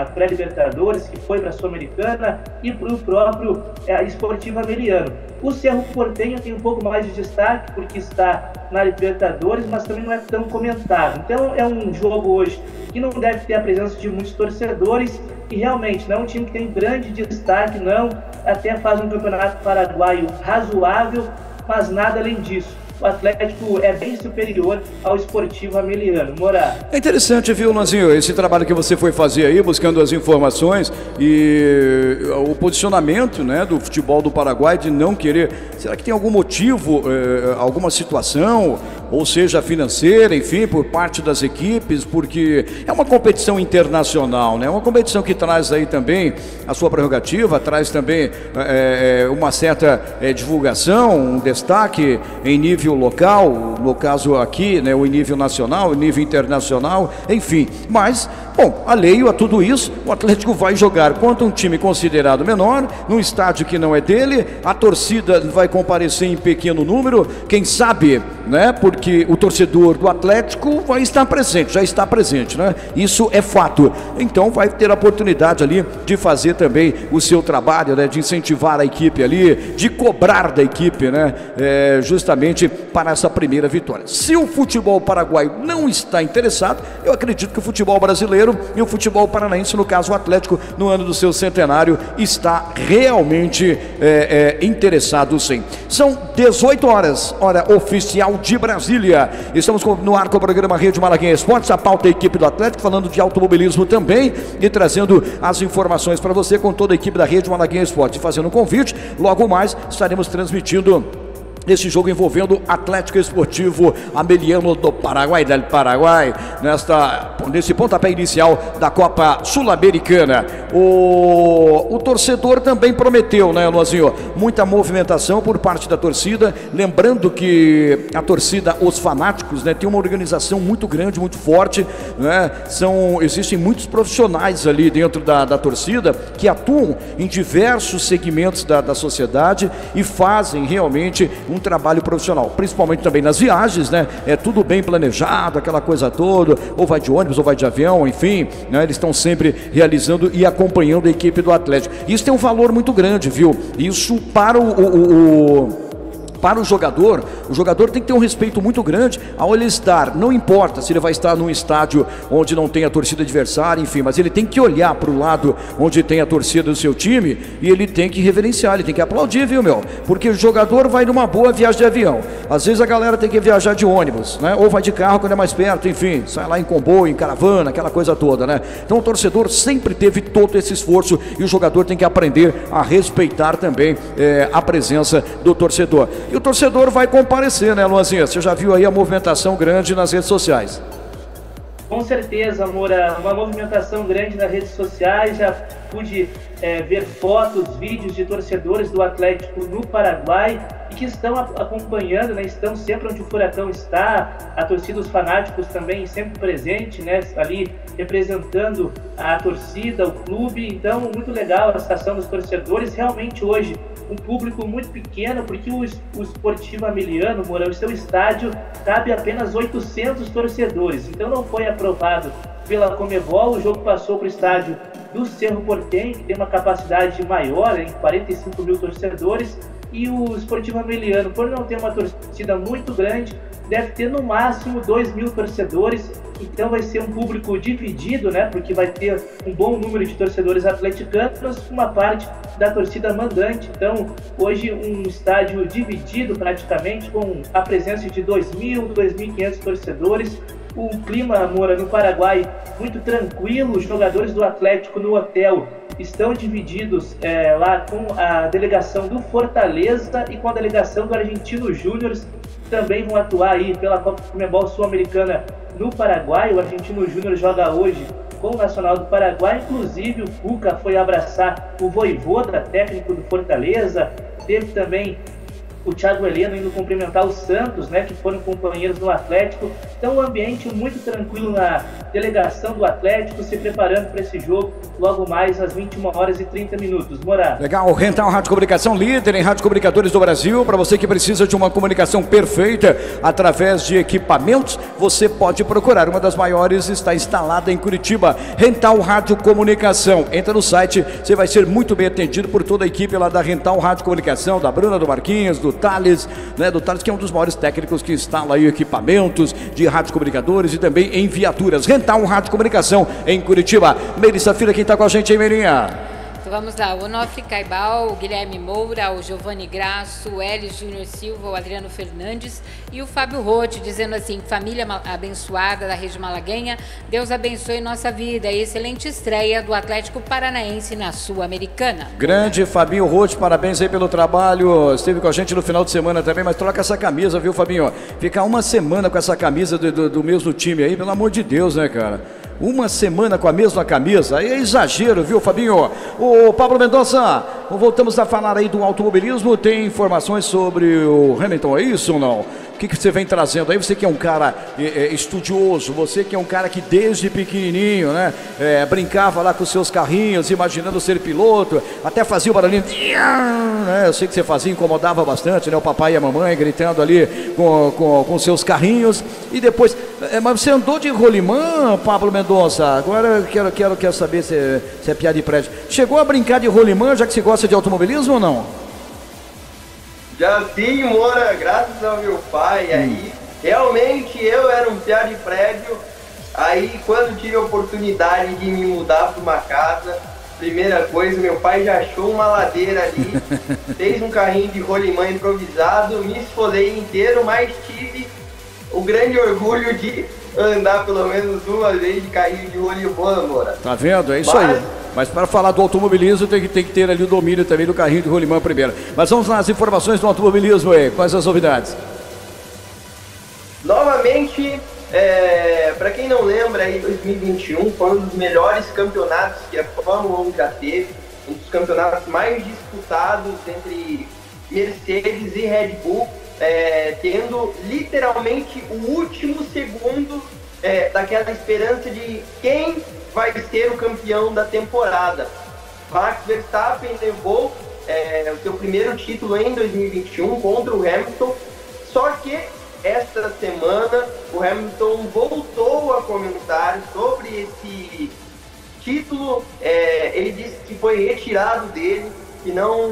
pré-Libertadores, pré que foi para a Sul-Americana, e o próprio é, Esportivo Ameriano. O Cerro Portenho tem um pouco mais de destaque, porque está na Libertadores, mas também não é tão comentado. Então é um jogo hoje que não deve ter a presença de muitos torcedores, e realmente não é um time que tem grande destaque, não. Até faz um campeonato paraguaio razoável, mas nada além disso. O Atlético é bem superior ao esportivo ameliano. Morar. É interessante, viu, Lanzinho, esse trabalho que você foi fazer aí, buscando as informações e o posicionamento né, do futebol do Paraguai de não querer. Será que tem algum motivo, eh, alguma situação, ou seja, financeira, enfim, por parte das equipes, porque é uma competição internacional, né? Uma competição que traz aí também a sua prerrogativa, traz também é, uma certa é, divulgação, um destaque em nível local, no caso aqui, né, o nível nacional, o nível internacional, enfim. Mas, bom, alheio a tudo isso, o Atlético vai jogar contra um time considerado menor, num estádio que não é dele, a torcida vai comparecer em pequeno número, quem sabe, né? Porque o torcedor do Atlético vai estar presente, já está presente, né? Isso é fato. Então vai ter a oportunidade ali de fazer também o seu trabalho, né? De incentivar a equipe ali, de cobrar da equipe, né? É, justamente para essa primeira vitória. Se o futebol paraguaio não está interessado, eu acredito que o futebol brasileiro e o futebol paranaense, no caso o Atlético, no ano do seu centenário, está realmente é, é, interessado sim. São 18 horas, hora oficial de Brasília. Estamos no ar com o programa Rede Malaguinha Esportes, a pauta da equipe do Atlético, falando de automobilismo também e trazendo as informações para você com toda a equipe da Rede Malaguinha Esportes. Fazendo um convite, logo mais estaremos transmitindo esse jogo envolvendo Atlético Esportivo Ameliano do Paraguai, del Paraguai, nesta, nesse pontapé inicial da Copa Sul-Americana. O, o torcedor também prometeu, né, Luazinho? Muita movimentação por parte da torcida. Lembrando que a torcida, os fanáticos, né, tem uma organização muito grande, muito forte. Né? São, existem muitos profissionais ali dentro da, da torcida que atuam em diversos segmentos da, da sociedade e fazem realmente um um trabalho profissional, principalmente também nas viagens, né? É tudo bem planejado, aquela coisa toda, ou vai de ônibus ou vai de avião, enfim, né? Eles estão sempre realizando e acompanhando a equipe do Atlético. Isso tem um valor muito grande, viu? Isso para o, o, o para o jogador, o jogador tem que ter um respeito muito grande ao ele estar. Não importa se ele vai estar num estádio onde não tem a torcida adversária, enfim, mas ele tem que olhar para o lado onde tem a torcida do seu time e ele tem que reverenciar, ele tem que aplaudir, viu, meu? Porque o jogador vai numa boa viagem de avião. Às vezes a galera tem que viajar de ônibus, né? Ou vai de carro quando é mais perto, enfim, sai lá em comboio, em caravana, aquela coisa toda, né? Então o torcedor sempre teve todo esse esforço e o jogador tem que aprender a respeitar também é, a presença do torcedor. E o torcedor vai comparecer, né, Luazinha? Você já viu aí a movimentação grande nas redes sociais. Com certeza, Moura, uma movimentação grande nas redes sociais. Já pude é, ver fotos, vídeos de torcedores do Atlético no Paraguai e que estão acompanhando, né, estão sempre onde o Furacão está. A torcida, os fanáticos também sempre presente, né, ali representando a torcida, o clube. Então, muito legal a estação dos torcedores. Realmente hoje um público muito pequeno, porque o, o Esportivo Ameliano, Mourão, o seu estádio cabe apenas 800 torcedores. Então não foi aprovado pela Comebol, o jogo passou para o estádio do Cerro Portem, que tem uma capacidade maior, em 45 mil torcedores, e o Esportivo Ameliano, por não ter uma torcida muito grande, deve ter no máximo 2 mil torcedores, então vai ser um público dividido, né? Porque vai ter um bom número de torcedores atleticanos, uma parte da torcida mandante. Então, hoje um estádio dividido praticamente, com a presença de 2.000, 2.500 torcedores. O clima, Moura, no Paraguai, muito tranquilo. Os jogadores do Atlético no hotel estão divididos é, lá com a delegação do Fortaleza e com a delegação do Argentino Júnior. Também vão atuar aí pela Copa Comebol Sul-Americana no Paraguai. O Argentino Júnior joga hoje com o Nacional do Paraguai. Inclusive, o Cuca foi abraçar o Voivoda, técnico do Fortaleza. Teve também o Thiago Heleno indo cumprimentar o Santos, né, que foram companheiros no Atlético. Então, um ambiente muito tranquilo na delegação do Atlético, se preparando para esse jogo logo mais às 21 horas e 30 minutos. Morar. Legal, Rental Rádio Comunicação, líder em rádio comunicadores do Brasil. Para você que precisa de uma comunicação perfeita através de equipamentos, você pode procurar. Uma das maiores está instalada em Curitiba. Rental Rádio Comunicação. Entra no site, você vai ser muito bem atendido por toda a equipe lá da Rental Rádio Comunicação, da Bruna, do Marquinhos, do Thales, né, do Thales, que é um dos maiores técnicos que instala aí equipamentos de rádio comunicadores e também em viaturas. Rental Rádio Comunicação em Curitiba. Melissa Filha, quem está com a gente aí, Meirinha? Certo, vamos lá. O Onofre Caibal, o Guilherme Moura, o Giovanni Graço, o Hélio Júnior Silva, o Adriano Fernandes e o Fábio Rotti, dizendo assim: família abençoada da Rede Malaguenha, Deus abençoe nossa vida excelente estreia do Atlético Paranaense na Sul-Americana. Grande Fabinho Rotti, parabéns aí pelo trabalho. Esteve com a gente no final de semana também, mas troca essa camisa, viu, Fabinho? Ficar uma semana com essa camisa do, do, do mesmo time aí, pelo amor de Deus, né, cara? Uma semana com a mesma camisa, é exagero, viu, Fabinho? O Pablo Mendonça, voltamos a falar aí do automobilismo. Tem informações sobre o Hamilton, é isso ou não? O que, que você vem trazendo aí? Você que é um cara é, é, estudioso, você que é um cara que desde pequenininho, né, é, brincava lá com seus carrinhos, imaginando ser piloto, até fazia o barulhinho, né, eu sei que você fazia, incomodava bastante, né, o papai e a mamãe gritando ali com, com, com seus carrinhos, e depois, é, mas você andou de rolimã, Pablo Mendonça? Agora eu quero, quero, quero saber se, se é piada de prédio. Chegou a brincar de rolimã, já que você gosta de automobilismo ou não? Já sim, Moura, graças ao meu pai, hum. aí realmente eu era um piá de prédio. Aí quando tive a oportunidade de me mudar para uma casa, primeira coisa, meu pai já achou uma ladeira ali, fez um carrinho de rolimã improvisado, me esfolei inteiro, mas tive o grande orgulho de andar pelo menos uma vez de carrinho de rolimã, Moura. Tá vendo? É isso mas, aí. Mas para falar do automobilismo tem que, tem que ter ali o domínio também do carrinho de rolimã primeiro. Mas vamos lá, as informações do automobilismo aí. Quais as novidades? Novamente, é, para quem não lembra, aí 2021 foi um dos melhores campeonatos que a Fórmula 1 já teve, um dos campeonatos mais disputados entre Mercedes e Red Bull, é, tendo literalmente o último segundo é, daquela esperança de quem vai ser o campeão da temporada. Max Verstappen levou é, o seu primeiro título em 2021 contra o Hamilton, só que esta semana o Hamilton voltou a comentar sobre esse título. É, ele disse que foi retirado dele, que não,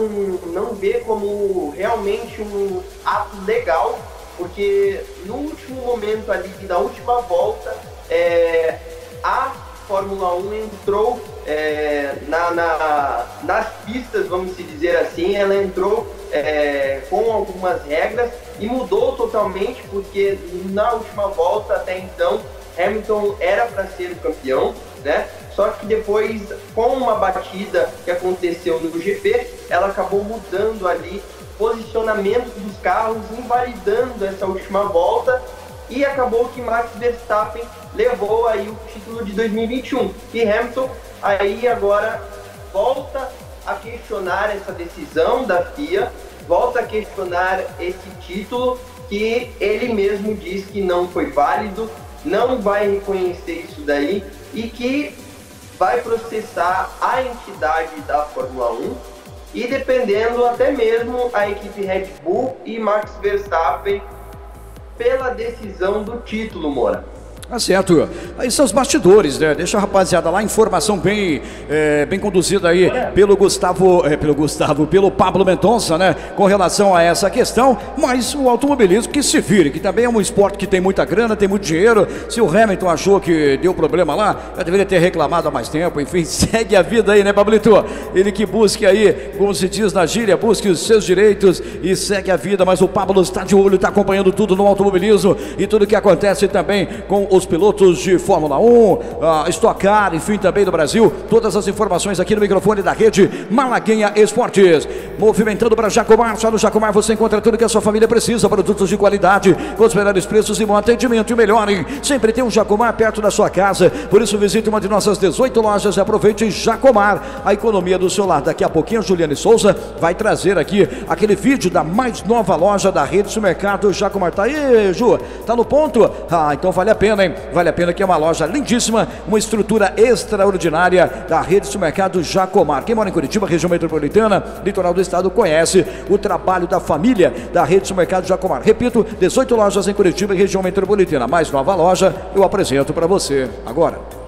não vê como realmente um ato legal, porque no último momento ali da última volta, é, a Fórmula 1 entrou é, na, na, nas pistas, vamos dizer assim, ela entrou é, com algumas regras e mudou totalmente, porque na última volta até então Hamilton era para ser o campeão, né? Só que depois, com uma batida que aconteceu no GP, ela acabou mudando ali posicionamento dos carros, invalidando essa última volta e acabou que Max Verstappen levou aí o título de 2021. E Hamilton aí agora volta a questionar essa decisão da FIA, volta a questionar esse título que ele mesmo diz que não foi válido, não vai reconhecer isso daí e que vai processar a entidade da Fórmula 1 e dependendo até mesmo a equipe Red Bull e Max Verstappen pela decisão do título, Mora. Tá certo. Aí são os bastidores, né? Deixa a rapaziada lá, informação bem, é, bem conduzida aí pelo Gustavo, é, pelo Gustavo, pelo Pablo Mendonça, né? Com relação a essa questão, mas o automobilismo que se vire, que também é um esporte que tem muita grana, tem muito dinheiro. Se o Hamilton achou que deu problema lá, já deveria ter reclamado há mais tempo. Enfim, segue a vida aí, né, Pablito? Ele que busque aí, como se diz na gíria, busque os seus direitos e segue a vida. Mas o Pablo está de olho, está acompanhando tudo no automobilismo e tudo que acontece também com os pilotos de Fórmula 1, a Stock Car, enfim, também do Brasil. Todas as informações aqui no microfone da rede Malaguenha Esportes. Movimentando para Jacomar. Só no Jacomar você encontra tudo que a sua família precisa. Produtos de qualidade, com os melhores preços e bom atendimento. E melhor, hein? Sempre tem um Jacomar perto da sua casa. Por isso, visite uma de nossas 18 lojas e aproveite Jacomar, a economia do seu lar. Daqui a pouquinho, a Juliane Souza vai trazer aqui aquele vídeo da mais nova loja da rede supermercado Jacomar. Tá aí, Ju? Tá no ponto? Ah, então vale a pena, hein? Vale a pena que é uma loja lindíssima, uma estrutura extraordinária da rede supermercado Jacomar. Quem mora em Curitiba, região metropolitana, litoral do estado, conhece o trabalho da família da rede supermercado Jacomar. Repito, 18 lojas em Curitiba e região metropolitana. Mais nova loja, eu apresento para você agora.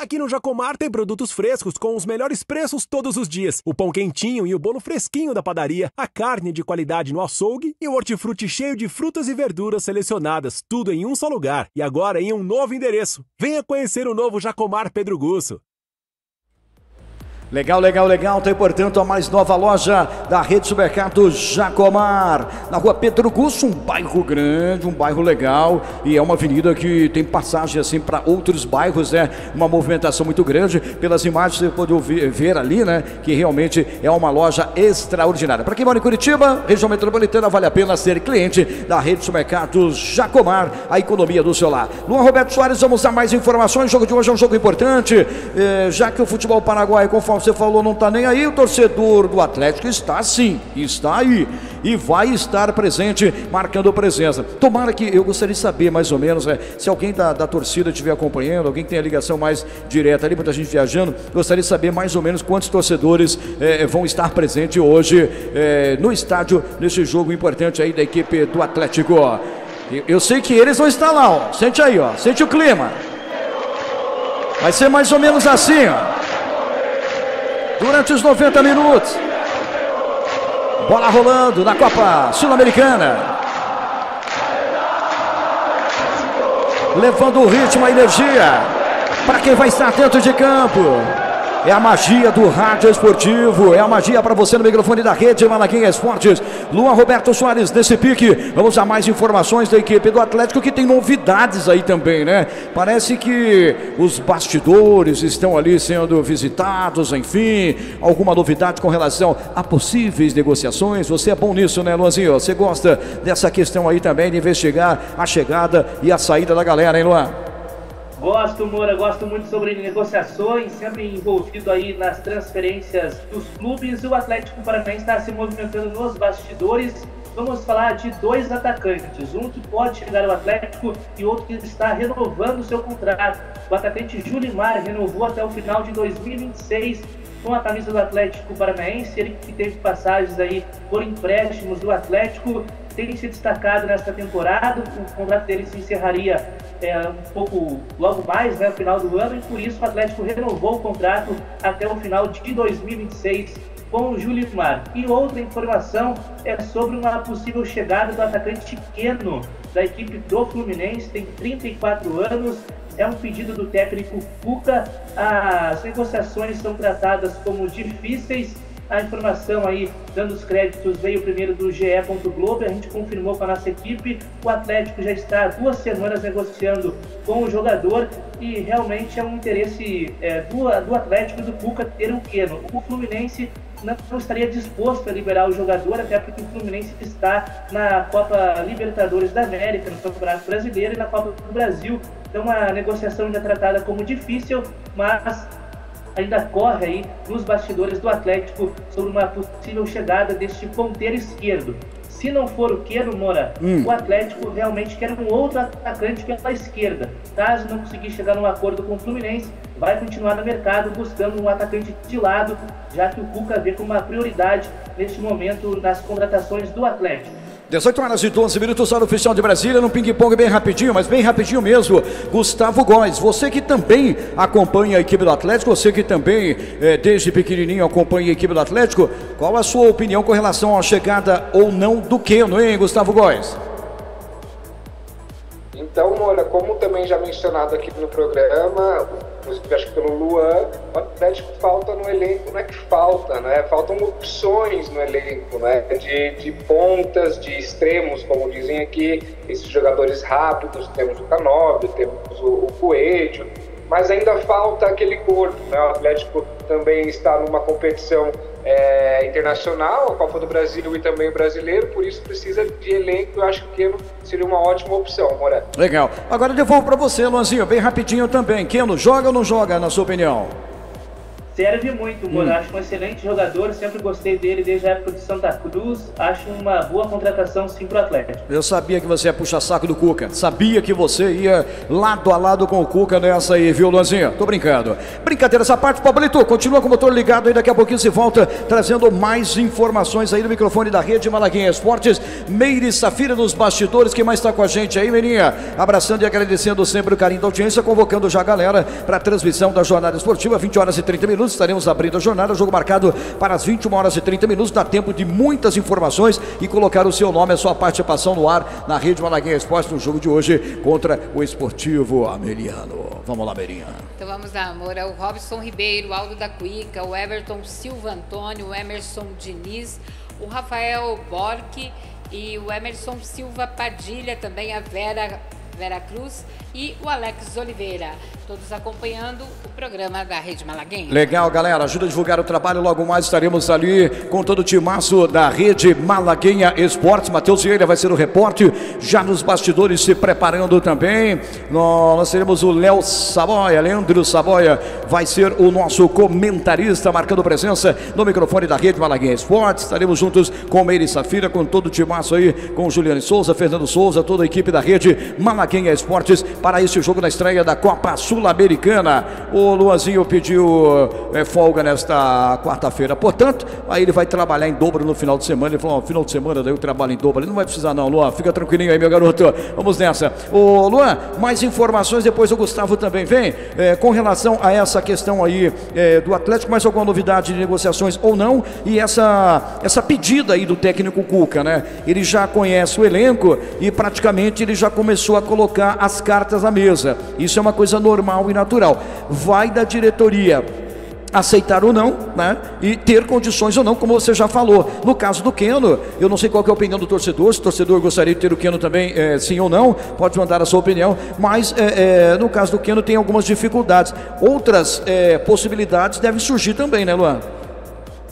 Aqui no Jacomar tem produtos frescos com os melhores preços todos os dias. O pão quentinho e o bolo fresquinho da padaria, a carne de qualidade no açougue e o hortifruti cheio de frutas e verduras selecionadas, tudo em um só lugar. E agora em um novo endereço. Venha conhecer o novo Jacomar Pedro Gusso. Legal, legal, legal. Tem, portanto, a mais nova loja da rede supermercado Jacomar, na rua Pedro Gusso, um bairro grande, um bairro legal. E é uma avenida que tem passagem assim para outros bairros, né? Uma movimentação muito grande. Pelas imagens você pode ouvir, ver ali, né? Que realmente é uma loja extraordinária. Para quem mora em Curitiba, região metropolitana, vale a pena ser cliente da rede supermercado Jacomar, a economia do seu lar. Luan Roberto Soares, vamos dar mais informações. O jogo de hoje é um jogo importante, eh, já que o futebol paraguaio, conforme você falou, não está nem aí. O torcedor do Atlético está sim, está aí e vai estar presente, marcando presença. Tomara que eu gostaria de saber mais ou menos, é, se alguém da, da torcida estiver acompanhando, alguém que tem a ligação mais direta ali, muita gente viajando, gostaria de saber mais ou menos quantos torcedores é, vão estar presentes hoje é, no estádio, nesse jogo importante aí da equipe do Atlético. Eu, eu sei que eles vão estar lá, ó. Sente aí, ó. Sente o clima. Vai ser mais ou menos assim, ó durante os 90 minutos. Bola rolando na Copa Sul-Americana. Levando o ritmo, a energia para quem vai estar dentro de campo. É a magia do rádio esportivo, é a magia para você no microfone da rede Malaguinha Esportes. Luan Roberto Soares nesse pique. Vamos a mais informações da equipe do Atlético que tem novidades aí também, né? Parece que os bastidores estão ali sendo visitados, enfim, alguma novidade com relação a possíveis negociações. Você é bom nisso, né, Luanzinho? Você gosta dessa questão aí também de investigar a chegada e a saída da galera, hein, Luan? Gosto, Moura, gosto muito sobre negociações, sempre envolvido aí nas transferências dos clubes. O Atlético Paranaense está se movimentando nos bastidores. Vamos falar de dois atacantes, um que pode chegar ao Atlético e outro que está renovando seu contrato. O atacante Julimar renovou até o final de 2026 com a camisa do Atlético Paranaense, ele que teve passagens aí por empréstimos do Atlético, tem se destacado nesta temporada, o contrato dele se encerraria é, um pouco logo mais, né, final do ano, e por isso o Atlético renovou o contrato até o final de 2026 com o Júlio Mar. E outra informação é sobre uma possível chegada do atacante Keno, da equipe do Fluminense, tem 34 anos, é um pedido do técnico Cuca. As negociações são tratadas como difíceis. A informação aí, dando os créditos, veio primeiro do GE. Globo. A gente confirmou com a nossa equipe. O Atlético já está há duas semanas negociando com o jogador e realmente é um interesse é, do, do Atlético e do Cuca ter o Keno. O Fluminense não estaria disposto a liberar o jogador, até porque o Fluminense está na Copa Libertadores da América, no Campeonato Brasileiro e na Copa do Brasil. Então, uma negociação ainda tratada como difícil, mas ainda corre aí nos bastidores do Atlético sobre uma possível chegada deste ponteiro esquerdo. Se não for o Queiro Moura, hum. o Atlético realmente quer um outro atacante pela esquerda. Caso não conseguir chegar num acordo com o Fluminense, vai continuar no mercado buscando um atacante de lado, já que o Cuca vê como uma prioridade neste momento nas contratações do Atlético. 18 horas e 12 minutos, hora oficial de Brasília, num ping-pong bem rapidinho, mas bem rapidinho mesmo. Gustavo Góes, você que também acompanha a equipe do Atlético, você que também é, desde pequenininho acompanha a equipe do Atlético, qual a sua opinião com relação à chegada ou não do Keno, hein, Gustavo Góes? Então, olha, como também já mencionado aqui no programa, acho que pelo Luan, o Atlético falta no elenco, não é que falta, né? Faltam opções no elenco, né? De, de pontas, de extremos, como dizem aqui, esses jogadores rápidos, temos o Canobi, temos o, o Coelho, mas ainda falta aquele corpo, né? O Atlético também está numa competição é, internacional, a Copa do Brasil e também o brasileiro, por isso precisa de elenco. Eu acho que o Keno seria uma ótima opção, Moreira. Legal. Agora devolvo para você, Luanzinho, bem rapidinho também. Keno, joga ou não joga, na sua opinião? Serve muito. O hum. Acho um excelente jogador, sempre gostei dele desde a época de Santa Cruz. Acho uma boa contratação sim pro Atlético. Eu sabia que você ia puxar saco do Cuca. Sabia que você ia lado a lado com o Cuca nessa aí, viu, Luanzinho? Tô brincando. Brincadeira essa parte, Pablito. Continua com o motor ligado aí, daqui a pouquinho se volta trazendo mais informações aí no microfone da rede Malaguinha Esportes. Meire Safira nos bastidores, quem mais está com a gente aí, Meirinha? Abraçando e agradecendo sempre o carinho da audiência, convocando já a galera para a transmissão da jornada esportiva, 20 horas e 30 minutos minutos, estaremos abrindo a jornada. Jogo marcado para as 21 horas e 30 minutos. Dá tempo de muitas informações e colocar o seu nome, a sua participação no ar na Rede Malaguinha Esporte no jogo de hoje contra o Esportivo Ameriano. Vamos lá, Merinha. Então vamos lá, amor. É o Robson Ribeiro, Aldo da Cuica, o Everton Silva Antônio, o Emerson Diniz, o Rafael Borque e o Emerson Silva Padilha, também a Vera Vera Cruz e o Alex Oliveira. Todos acompanhando o programa da Rede Malaguenha. Legal, galera. Ajuda a divulgar o trabalho. Logo mais estaremos ali com todo o timaço da Rede Malaguenha Esportes. Matheus Vieira vai ser o repórter. Já nos bastidores se preparando também. Nós teremos o Léo Saboia, Leandro Saboia vai ser o nosso comentarista, marcando presença no microfone da Rede Malaguenha Esportes. Estaremos juntos com Meire Safira, com todo o timaço aí, com Juliane Souza, Fernando Souza, toda a equipe da Rede Malaguenha Esportes para este jogo na estreia da Copa Sul-Americana. O Luanzinho pediu é, folga nesta quarta-feira, portanto, aí ele vai trabalhar em dobro no final de semana. Ele falou: final de semana daí eu trabalho em dobro. Ele não vai precisar, não, Luan. Fica tranquilinho aí, meu garoto. Vamos nessa. Ô, Luan, mais informações depois o Gustavo também vem é, com relação a essa questão aí é, do Atlético. Mais alguma novidade de negociações ou não? E essa, essa pedida aí do técnico Cuca, né? Ele já conhece o elenco e praticamente ele já começou a colocar as cartas à mesa. Isso é uma coisa normal e natural. Vai da diretoria aceitar ou não, né? E ter condições ou não, como você já falou. No caso do Keno, eu não sei qual é a opinião do torcedor, se o torcedor gostaria de ter o Keno também, é, sim ou não, pode mandar a sua opinião, mas é, é, no caso do Keno tem algumas dificuldades. Outras possibilidades devem surgir também, né, Luan?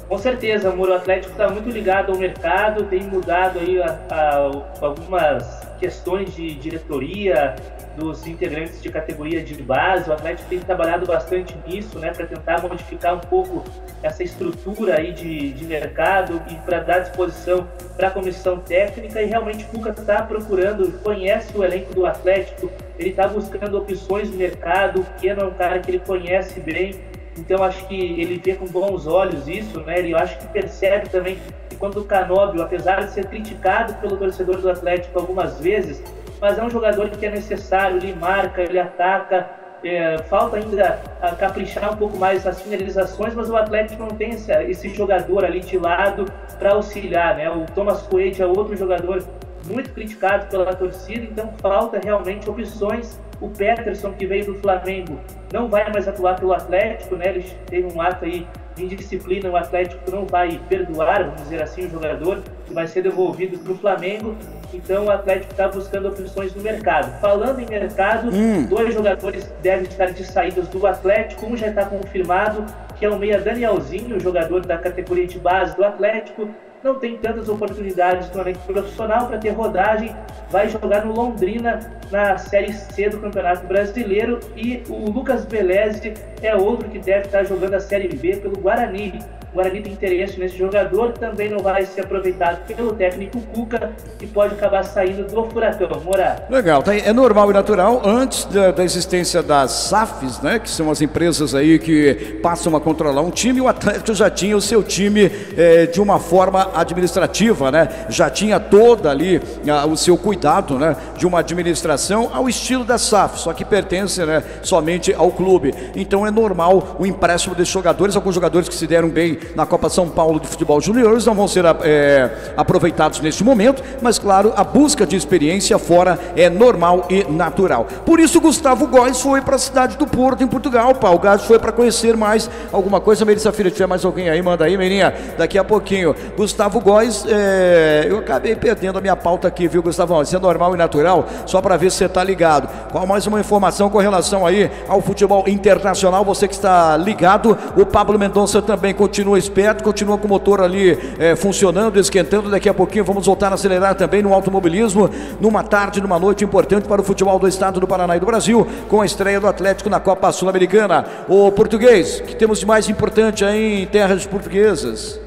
Com certeza, o Muro Atlético está muito ligado ao mercado, tem mudado aí a, a, algumas questões de diretoria, dos integrantes de categoria de base. O Atlético tem trabalhado bastante nisso, né, para tentar modificar um pouco essa estrutura aí de, de mercado e para dar disposição para a comissão técnica. E realmente o Cuca está procurando, conhece o elenco do Atlético, ele está buscando opções no mercado. O Keno é um cara que ele conhece bem, então acho que ele vê com bons olhos isso, né? Ele acho que percebe também que quando o Canóbio, apesar de ser criticado pelo torcedor do Atlético algumas vezes, mas é um jogador que é necessário, ele marca, ele ataca, é, falta ainda caprichar um pouco mais as finalizações, mas o Atlético não tem esse, esse jogador ali de lado para auxiliar, né? O Thomas Coelho é outro jogador muito criticado pela torcida, então falta realmente opções. O Peterson, que veio do Flamengo, não vai mais atuar pelo Atlético, né? Ele teve um ato aí de indisciplina, o Atlético não vai perdoar, vamos dizer assim, o jogador, que vai ser devolvido para o Flamengo. Então o Atlético está buscando opções no mercado. Falando em mercado, hum. dois jogadores devem estar de saídas do Atlético. Um já está confirmado, que é o meia Danielzinho, jogador da categoria de base do Atlético não tem tantas oportunidades no elenco profissional para ter rodagem, vai jogar no Londrina na Série C do Campeonato Brasileiro e o Lucas Beleze é outro que deve estar jogando a Série B pelo Guarani. O Guarani tem interesse nesse jogador, também não vai ser aproveitado pelo técnico Cuca e pode acabar saindo do Furacão. Morar. Legal, tá, é normal e natural antes da, da, existência das SAFs, né, que são as empresas aí que passam a controlar um time, o Atlético já tinha o seu time é, de uma forma administrativa, né, já tinha toda ali a, o seu cuidado, né, de uma administração ao estilo da SAF, só que pertence, né, somente ao clube. Então é normal o empréstimo desses jogadores, alguns jogadores que se deram bem na Copa São Paulo de Futebol Juniores não vão ser é, aproveitados neste momento, mas claro, a busca de experiência fora é normal e natural. Por isso, Gustavo Góes foi para a cidade do Porto, em Portugal. O Gás foi para conhecer mais alguma coisa. Melissa Filha, tiver mais alguém aí, manda aí, Meirinha, daqui a pouquinho. Gustavo Góes, é, eu acabei perdendo a minha pauta aqui, viu, Gustavão? Isso é normal e natural, só para ver se você está ligado. Qual mais uma informação com relação aí ao futebol internacional? Você que está ligado, o Pablo Mendonça também continua continua esperto, continua com o motor ali é, funcionando, esquentando. Daqui a pouquinho vamos voltar a acelerar também no automobilismo, numa tarde, numa noite importante para o futebol do estado do Paraná e do Brasil, com a estreia do Atlético na Copa Sul-Americana. O português, que temos de mais importante aí em terras portuguesas?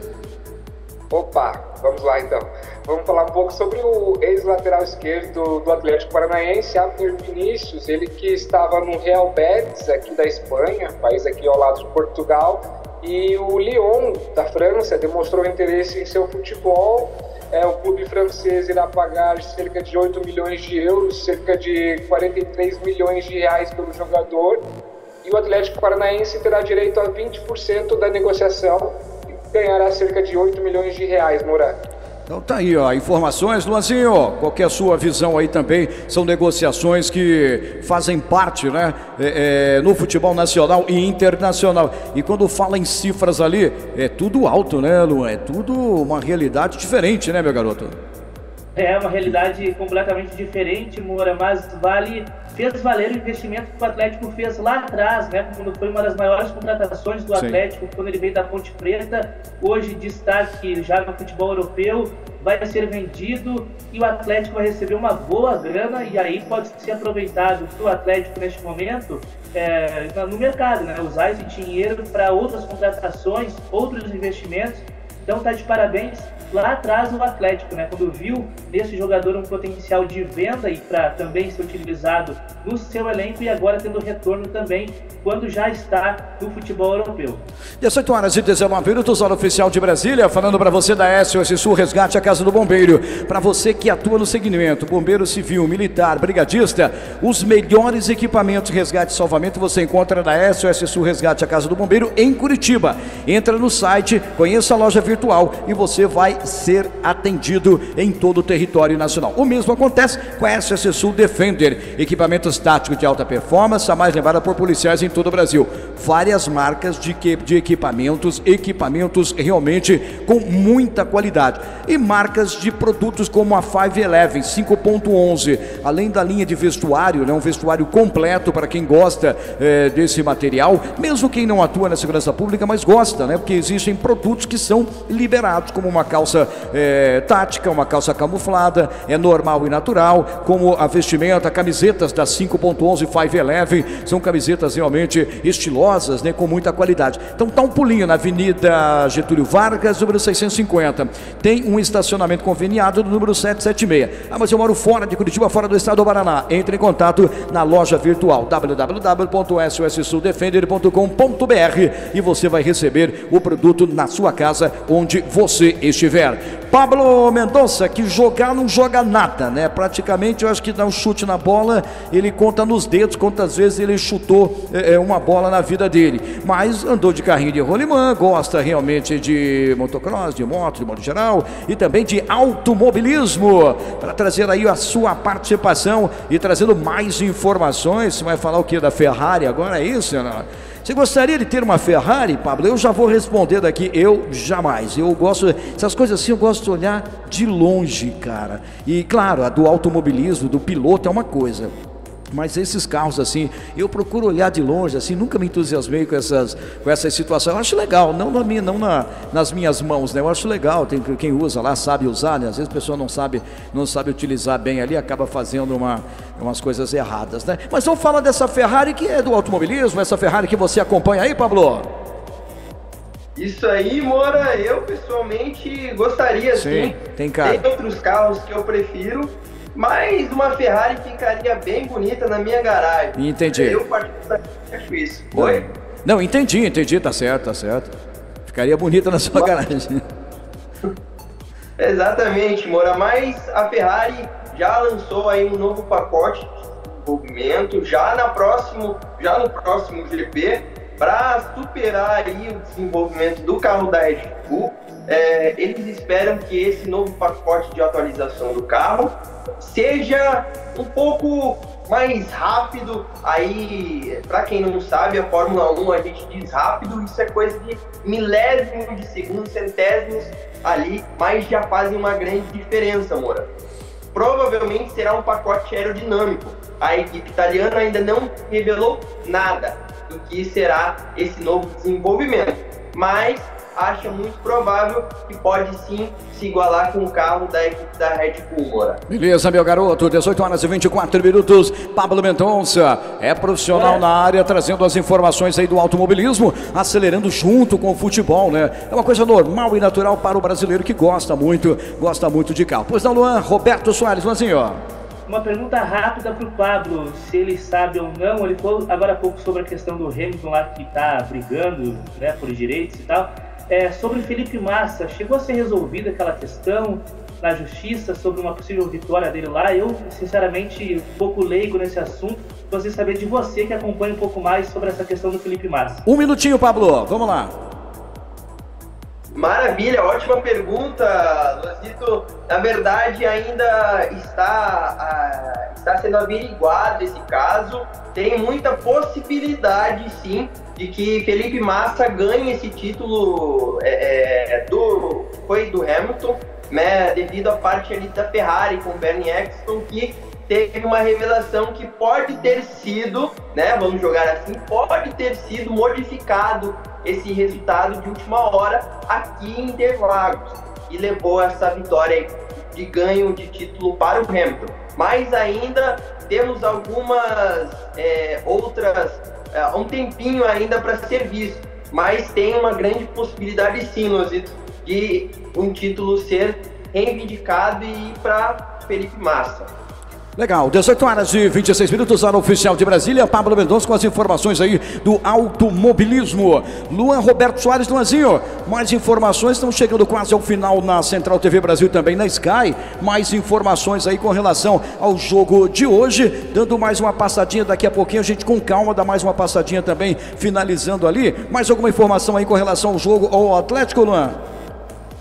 Opa, vamos lá então. Vamos falar um pouco sobre o ex-lateral esquerdo do Atlético Paranaense, Abner Vinícius, ele que estava no Real Betis aqui da Espanha, país aqui ao lado de Portugal, e o Lyon, da França, demonstrou interesse em seu futebol. É, o clube francês irá pagar cerca de 8 milhões de euros, cerca de 43 milhões de reais pelo jogador. e o Atlético Paranaense terá direito a 20% da negociação e ganhará cerca de 8 milhões de reais, Moura. Então tá aí, ó, informações, Luanzinho, qual a sua visão aí também? São negociações que fazem parte, né, é, é, no futebol nacional e internacional. E quando fala em cifras ali, é tudo alto, né, Luan? É tudo uma realidade diferente, né, meu garoto? É uma realidade completamente diferente, Moura, mas vale fez valer o investimento que o Atlético fez lá atrás, né? Quando foi uma das maiores contratações do Sim. Atlético, quando ele veio da Ponte Preta. Hoje, destaque já no futebol europeu, vai ser vendido e o Atlético vai receber uma boa grana e aí pode ser aproveitado o Atlético neste momento é, no mercado, né? Usar esse dinheiro para outras contratações, outros investimentos. Então tá de parabéns lá atrás o Atlético, né, quando viu nesse jogador um potencial de venda e para também ser utilizado no seu elenco e agora tendo retorno também quando já está no futebol europeu. 18 horas e 19 minutos, hora oficial de Brasília, falando para você da SOS Sul Resgate a Casa do Bombeiro. Para você que atua no segmento, bombeiro civil, militar, brigadista, os melhores equipamentos de resgate e salvamento você encontra na SOS Sul Resgate a Casa do Bombeiro em Curitiba. Entra no site, conheça a loja virtual e você vai ser atendido em todo o território nacional. O mesmo acontece com a SOS Sul Defender, equipamentos táticos de alta performance, a mais levada por policiais em todo o Brasil. Várias marcas de, de equipamentos, equipamentos realmente com muita qualidade. E marcas de produtos como a 511, 5.11, além da linha de vestuário, né, um vestuário completo para quem gosta é, desse material, mesmo quem não atua na segurança pública, mas gosta, né, porque existem produtos que são liberados, como uma calça é, tática, uma calça camuflada, é normal e natural, como a vestimenta, camisetas da 5.11 511, são camisetas realmente estilosas, né, com muita qualidade. Então tá um pulinho na Avenida Getúlio Vargas, número 650. Tem um estacionamento conveniado no número 776. Ah, mas eu moro fora de Curitiba, fora do estado do Paraná. Entre em contato na loja virtual www.sossuldefender.com.br e você vai receber o produto na sua casa onde você estiver. Pablo Mendonça, que jogar não joga nada, né? Praticamente eu acho que dá um chute na bola, ele conta nos dedos quantas vezes ele chutou é, uma bola na vida dele. Mas andou de carrinho de rolimã, gosta realmente de motocross, de moto, de modo geral, e também de automobilismo. Para trazer aí a sua participação e trazendo mais informações. Você vai falar o que da Ferrari agora? É isso, né? Você gostaria de ter uma Ferrari, Pablo? Eu já vou responder daqui. Eu jamais. Eu gosto, essas coisas assim, eu gosto de olhar de longe, cara. E claro, a do automobilismo, do piloto é uma coisa. Mas esses carros assim, eu procuro olhar de longe, assim, nunca me entusiasmei com essas, com essas situações. Eu acho legal, não na minha, não na, nas minhas mãos, né? Eu acho legal, tem quem usa lá sabe usar, né? Às vezes a pessoa não sabe, não sabe utilizar bem ali, acaba fazendo uma, umas coisas erradas, né? Mas vamos falar dessa Ferrari que é do automobilismo, essa Ferrari que você acompanha aí, Pablo? Isso aí, Moura, eu pessoalmente gostaria sim. sim. Tem cara. Tem outros carros que eu prefiro, mas uma Ferrari ficaria bem bonita na minha garagem. Entendi. Eu particularmente acho isso. Oi? Não, entendi, entendi, tá certo, tá certo. Ficaria bonita na sua mas... garagem. Exatamente, Moura. Mas a Ferrari já lançou aí um novo pacote de desenvolvimento já na próximo, já no próximo GP para superar aí o desenvolvimento do carro da Red Bull. É, eles esperam que esse novo pacote de atualização do carro seja um pouco mais rápido. Aí, para quem não sabe, a Fórmula 1 a gente diz rápido, isso é coisa de milésimos de segundos, centésimos ali, mas já fazem uma grande diferença, Moura. Provavelmente será um pacote aerodinâmico. A equipe italiana ainda não revelou nada do que será esse novo desenvolvimento, mas acha muito provável que pode sim se igualar com o carro da equipe da Red Bull, Moura. Beleza, meu garoto, 18 horas e 24 minutos. Pablo Mendonça é profissional é. na área, trazendo as informações aí do automobilismo, acelerando junto com o futebol, né? É uma coisa normal e natural para o brasileiro que gosta muito, gosta muito de carro. Pois não, Luan, Roberto Soares, Luanzinho, ó. Uma pergunta rápida para o Pablo, se ele sabe ou não. Ele falou agora há pouco sobre a questão do Hamilton lá que está brigando né, por direitos e tal. É, sobre Felipe Massa, chegou a ser resolvida aquela questão na justiça sobre uma possível vitória dele lá? Eu, sinceramente, um pouco leigo nesse assunto, Gostaria de saber de você que acompanha um pouco mais sobre essa questão do Felipe Massa. Um minutinho, Pablo. Vamos lá. Maravilha, ótima pergunta, Luazito. Na verdade, ainda está, uh, está sendo averiguado esse caso. Tem muita possibilidade, sim, de que Felipe Massa ganhe esse título é, é, do foi do Hamilton, né, devido à parte ali da Ferrari com o Bernie Eccleston, que teve uma revelação que pode ter sido, né, vamos jogar assim, pode ter sido modificado esse resultado de última hora aqui em Interlagos e levou essa vitória de ganho de título para o Hamilton. Mas ainda temos algumas é, outras, é, um tempinho ainda para ser visto, mas tem uma grande possibilidade sim, Lozito, de um título ser reivindicado e ir para Felipe Massa. Legal, 18 horas e 26 minutos, hora oficial de Brasília. Pablo Mendonça com as informações aí do automobilismo. Luan Roberto Soares, Luanzinho, mais informações estão chegando quase ao final na Central TV Brasil também na Sky. Mais informações aí com relação ao jogo de hoje. Dando mais uma passadinha daqui a pouquinho, a gente com calma dá mais uma passadinha também, finalizando ali. Mais alguma informação aí com relação ao jogo ao Atlético, Luan?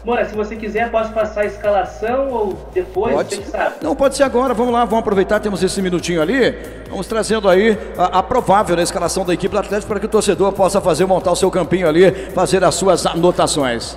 Mora, se você quiser, posso passar a escalação ou depois, pode, você sabe. Não, pode ser agora, vamos lá, vamos aproveitar, temos esse minutinho ali. Vamos trazendo aí a, a provável né, escalação da equipe do Atlético para que o torcedor possa fazer, montar o seu campinho ali, fazer as suas anotações.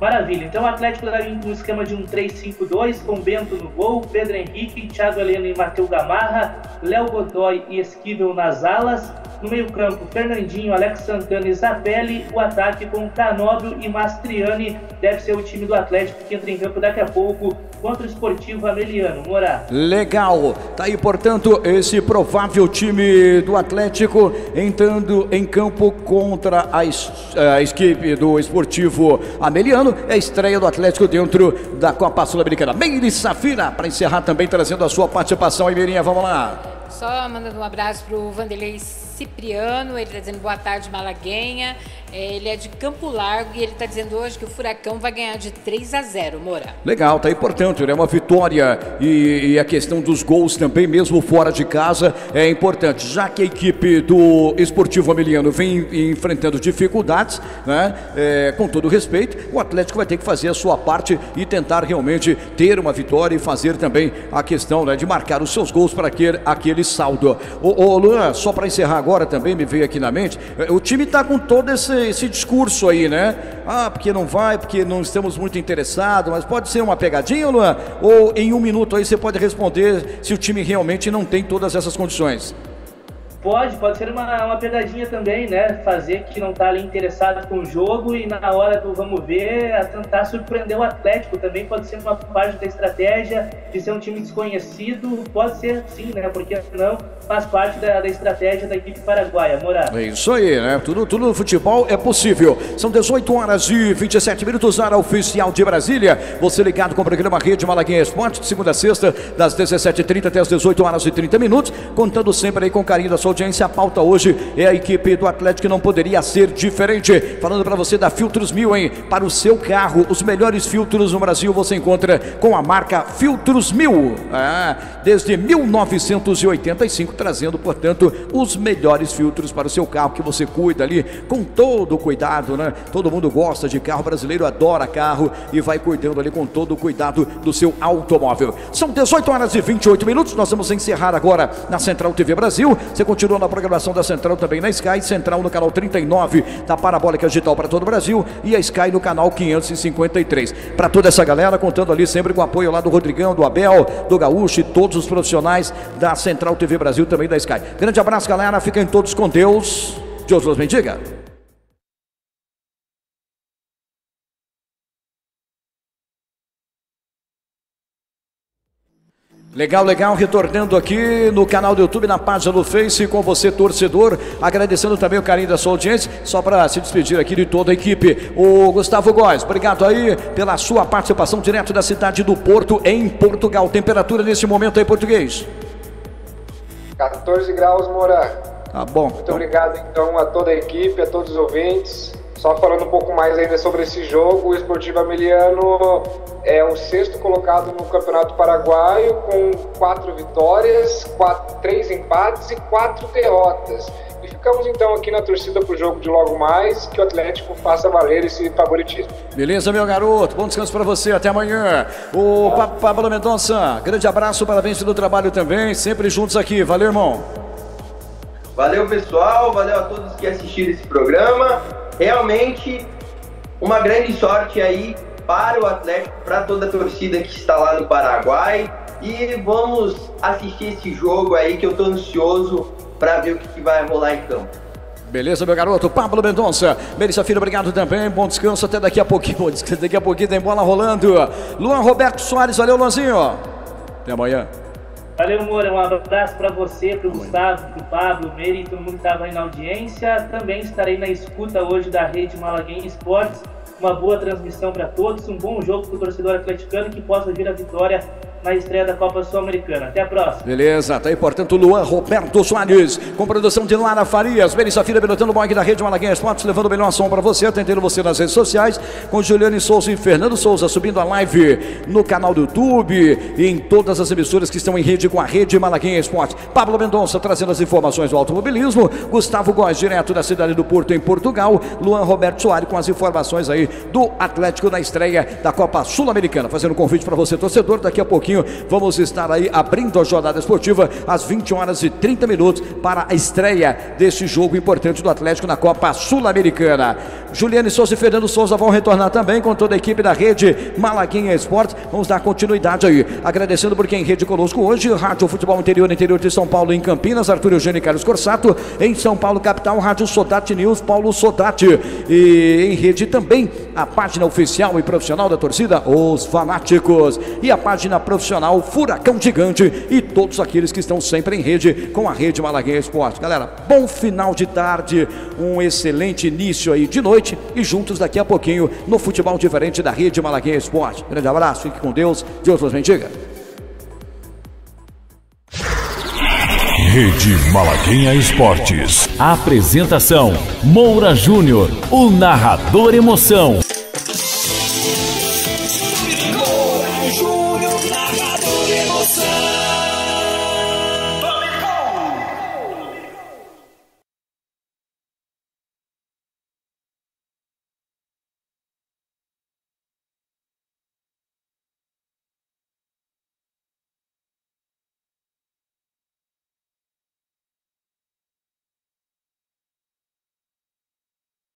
Maravilha, então o Atlético vai vir no esquema de um 3-5-2, com Bento no gol, Pedro Henrique, Thiago Heleno e Matheus Gamarra, Léo Godoy e Esquivel nas alas, no meio-campo, Fernandinho, Alex Santana e Zapelli. O ataque com Canóbio e Mastriani. Deve ser o time do Atlético que entra em campo daqui a pouco contra o Esportivo Ameliano. Morá. Legal. Tá aí, portanto, esse provável time do Atlético entrando em campo contra a, a equipe do Esportivo Ameliano. É a estreia do Atlético dentro da Copa Sul-Americana. Meire Safira, para encerrar também trazendo a sua participação aí, Mirinha. Vamos lá. Só mandando um abraço para o Vanderlei Cipriano, ele está dizendo boa tarde, Malaguenha. É, ele é de Campo Largo e ele está dizendo hoje que o Furacão vai ganhar de 3 a 0, Moura. Legal, tá importante, né? Uma vitória e, e, a questão dos gols também, mesmo fora de casa, é importante. Já que a equipe do Esportivo Ameliano vem enfrentando dificuldades, né? É, com todo respeito, o Atlético vai ter que fazer a sua parte e tentar realmente ter uma vitória e fazer também a questão né, de marcar os seus gols para aquele, aquele saldo. Ô, ô Luan, só para encerrar agora também, me veio aqui na mente, é, o time está com todo esse esse discurso aí, né? Ah, porque não vai, porque não estamos muito interessados, mas pode ser uma pegadinha, Luan? Ou em um minuto aí você pode responder se o time realmente não tem todas essas condições? Pode, pode ser uma, uma pegadinha também, né? Fazer que não tá ali interessado com o jogo e na hora do vamos ver, a tentar surpreender o Atlético também pode ser uma parte da estratégia de ser um time desconhecido, pode ser sim, né? Porque não faz parte da, da estratégia da equipe paraguaia, Morar. É isso aí, né? Tudo, tudo no futebol é possível. São 18 horas e 27 minutos, hora oficial de Brasília. Você ligado com o programa Rede Malaguinha Esporte, de segunda a sexta, das 17h30 até as 18 horas e 30 minutos, contando sempre aí com carinho da sua audiência. A pauta hoje é a equipe do Atlético não poderia ser diferente. Falando para você da Filtros Mil, hein? Para o seu carro, os melhores filtros no Brasil você encontra com a marca Filtros Mil. Ah, desde 1985, trazendo, portanto, os melhores filtros para o seu carro que você cuida ali com todo o cuidado, né? Todo mundo gosta de carro brasileiro, adora carro e vai cuidando ali com todo o cuidado do seu automóvel. São 18 horas e 28 minutos. Nós vamos encerrar agora na Central TV Brasil. Você continua continua na programação da Central também na Sky, Central no canal 39 da Parabólica Digital para todo o Brasil e a Sky no canal 553. Para toda essa galera, contando ali sempre com o apoio lá do Rodrigão, do Abel, do Gaúcho e todos os profissionais da Central TV Brasil também da Sky. Grande abraço, galera. Fiquem todos com Deus. Deus os bendiga. Legal, legal, retornando aqui no canal do YouTube, na página do Face, com você, torcedor, agradecendo também o carinho da sua audiência, só para se despedir aqui de toda a equipe. O Gustavo Góes, obrigado aí pela sua participação direto da cidade do Porto, em Portugal. Temperatura nesse momento aí, português? 14 graus, Moura. Tá bom. Muito então... obrigado, então, a toda a equipe, a todos os ouvintes. Só falando um pouco mais ainda sobre esse jogo, o Esportivo Ameliano é o sexto colocado no Campeonato Paraguaio com quatro vitórias, quatro, três empates e quatro derrotas. E ficamos então aqui na torcida para o jogo de logo mais, que o Atlético faça valer esse favoritismo. Beleza, meu garoto. Bom descanso para você. Até amanhã. O Pablo Mendonça, grande abraço, parabéns pelo trabalho também. Sempre juntos aqui. Valeu, irmão. Valeu, pessoal. Valeu a todos que assistiram esse programa realmente uma grande sorte aí para o Atlético, para toda a torcida que está lá no Paraguai. E vamos assistir esse jogo aí que eu estou ansioso para ver o que, que vai rolar em campo. Beleza, meu garoto. Pablo Mendonça. Melissa Filho, obrigado também. Bom descanso. Até daqui a pouquinho. Daqui a pouquinho tem bola rolando. Luan Roberto Soares. Valeu, Luanzinho. Até amanhã. Valeu, Moura. Um abraço para você, para o Gustavo, para o Pablo, Meire e todo mundo que estava aí na audiência. Também estarei na escuta hoje da rede Malaguinha Esportes. Uma boa transmissão para todos, um bom jogo para o torcedor atleticano que possa vir a vitória na estreia da Copa Sul-Americana. Até a próxima. Beleza, tá aí, portanto, Luan Roberto Soares, com produção de Lara Farias, Melissa Filha, pilotando o blog da Rede Malaguinha Esportes, levando o melhor som para você, atendendo você nas redes sociais, com Juliane Souza e Fernando Souza, subindo a live no canal do YouTube e em todas as emissoras que estão em rede com a Rede Malaguinha Esportes. Pablo Mendonça trazendo as informações do automobilismo, Gustavo Góes, direto da cidade do Porto, em Portugal, Luan Roberto Soares com as informações aí do Atlético na estreia da Copa Sul-Americana. Fazendo um convite para você, torcedor, daqui a pouquinho pouquinho vamos estar aí abrindo a jornada esportiva às 20 horas e 30 minutos para a estreia desse jogo importante do Atlético na Copa Sul-Americana. Juliane Souza e Fernando Souza vão retornar também com toda a equipe da rede Malaguinha Esportes. Vamos dar continuidade aí. Agradecendo por quem rede conosco hoje, Rádio Futebol Interior, interior de São Paulo, em Campinas, Arthur Eugênio e Carlos Corsato. Em São Paulo, capital, Rádio Sodate News, Paulo Sodate. E em rede também a página oficial e profissional da torcida, Os Fanáticos. E a página profissional profissional, Furacão Gigante e todos aqueles que estão sempre em rede com a Rede Malaguinha Esporte. Galera, bom final de tarde, um excelente início aí de noite e juntos daqui a pouquinho no futebol diferente da Rede Malaguinha Esporte. Grande abraço, fique com Deus, Deus nos bendiga. Rede Malaguinha Esportes. Apresentação: Moura Júnior, o narrador emoção.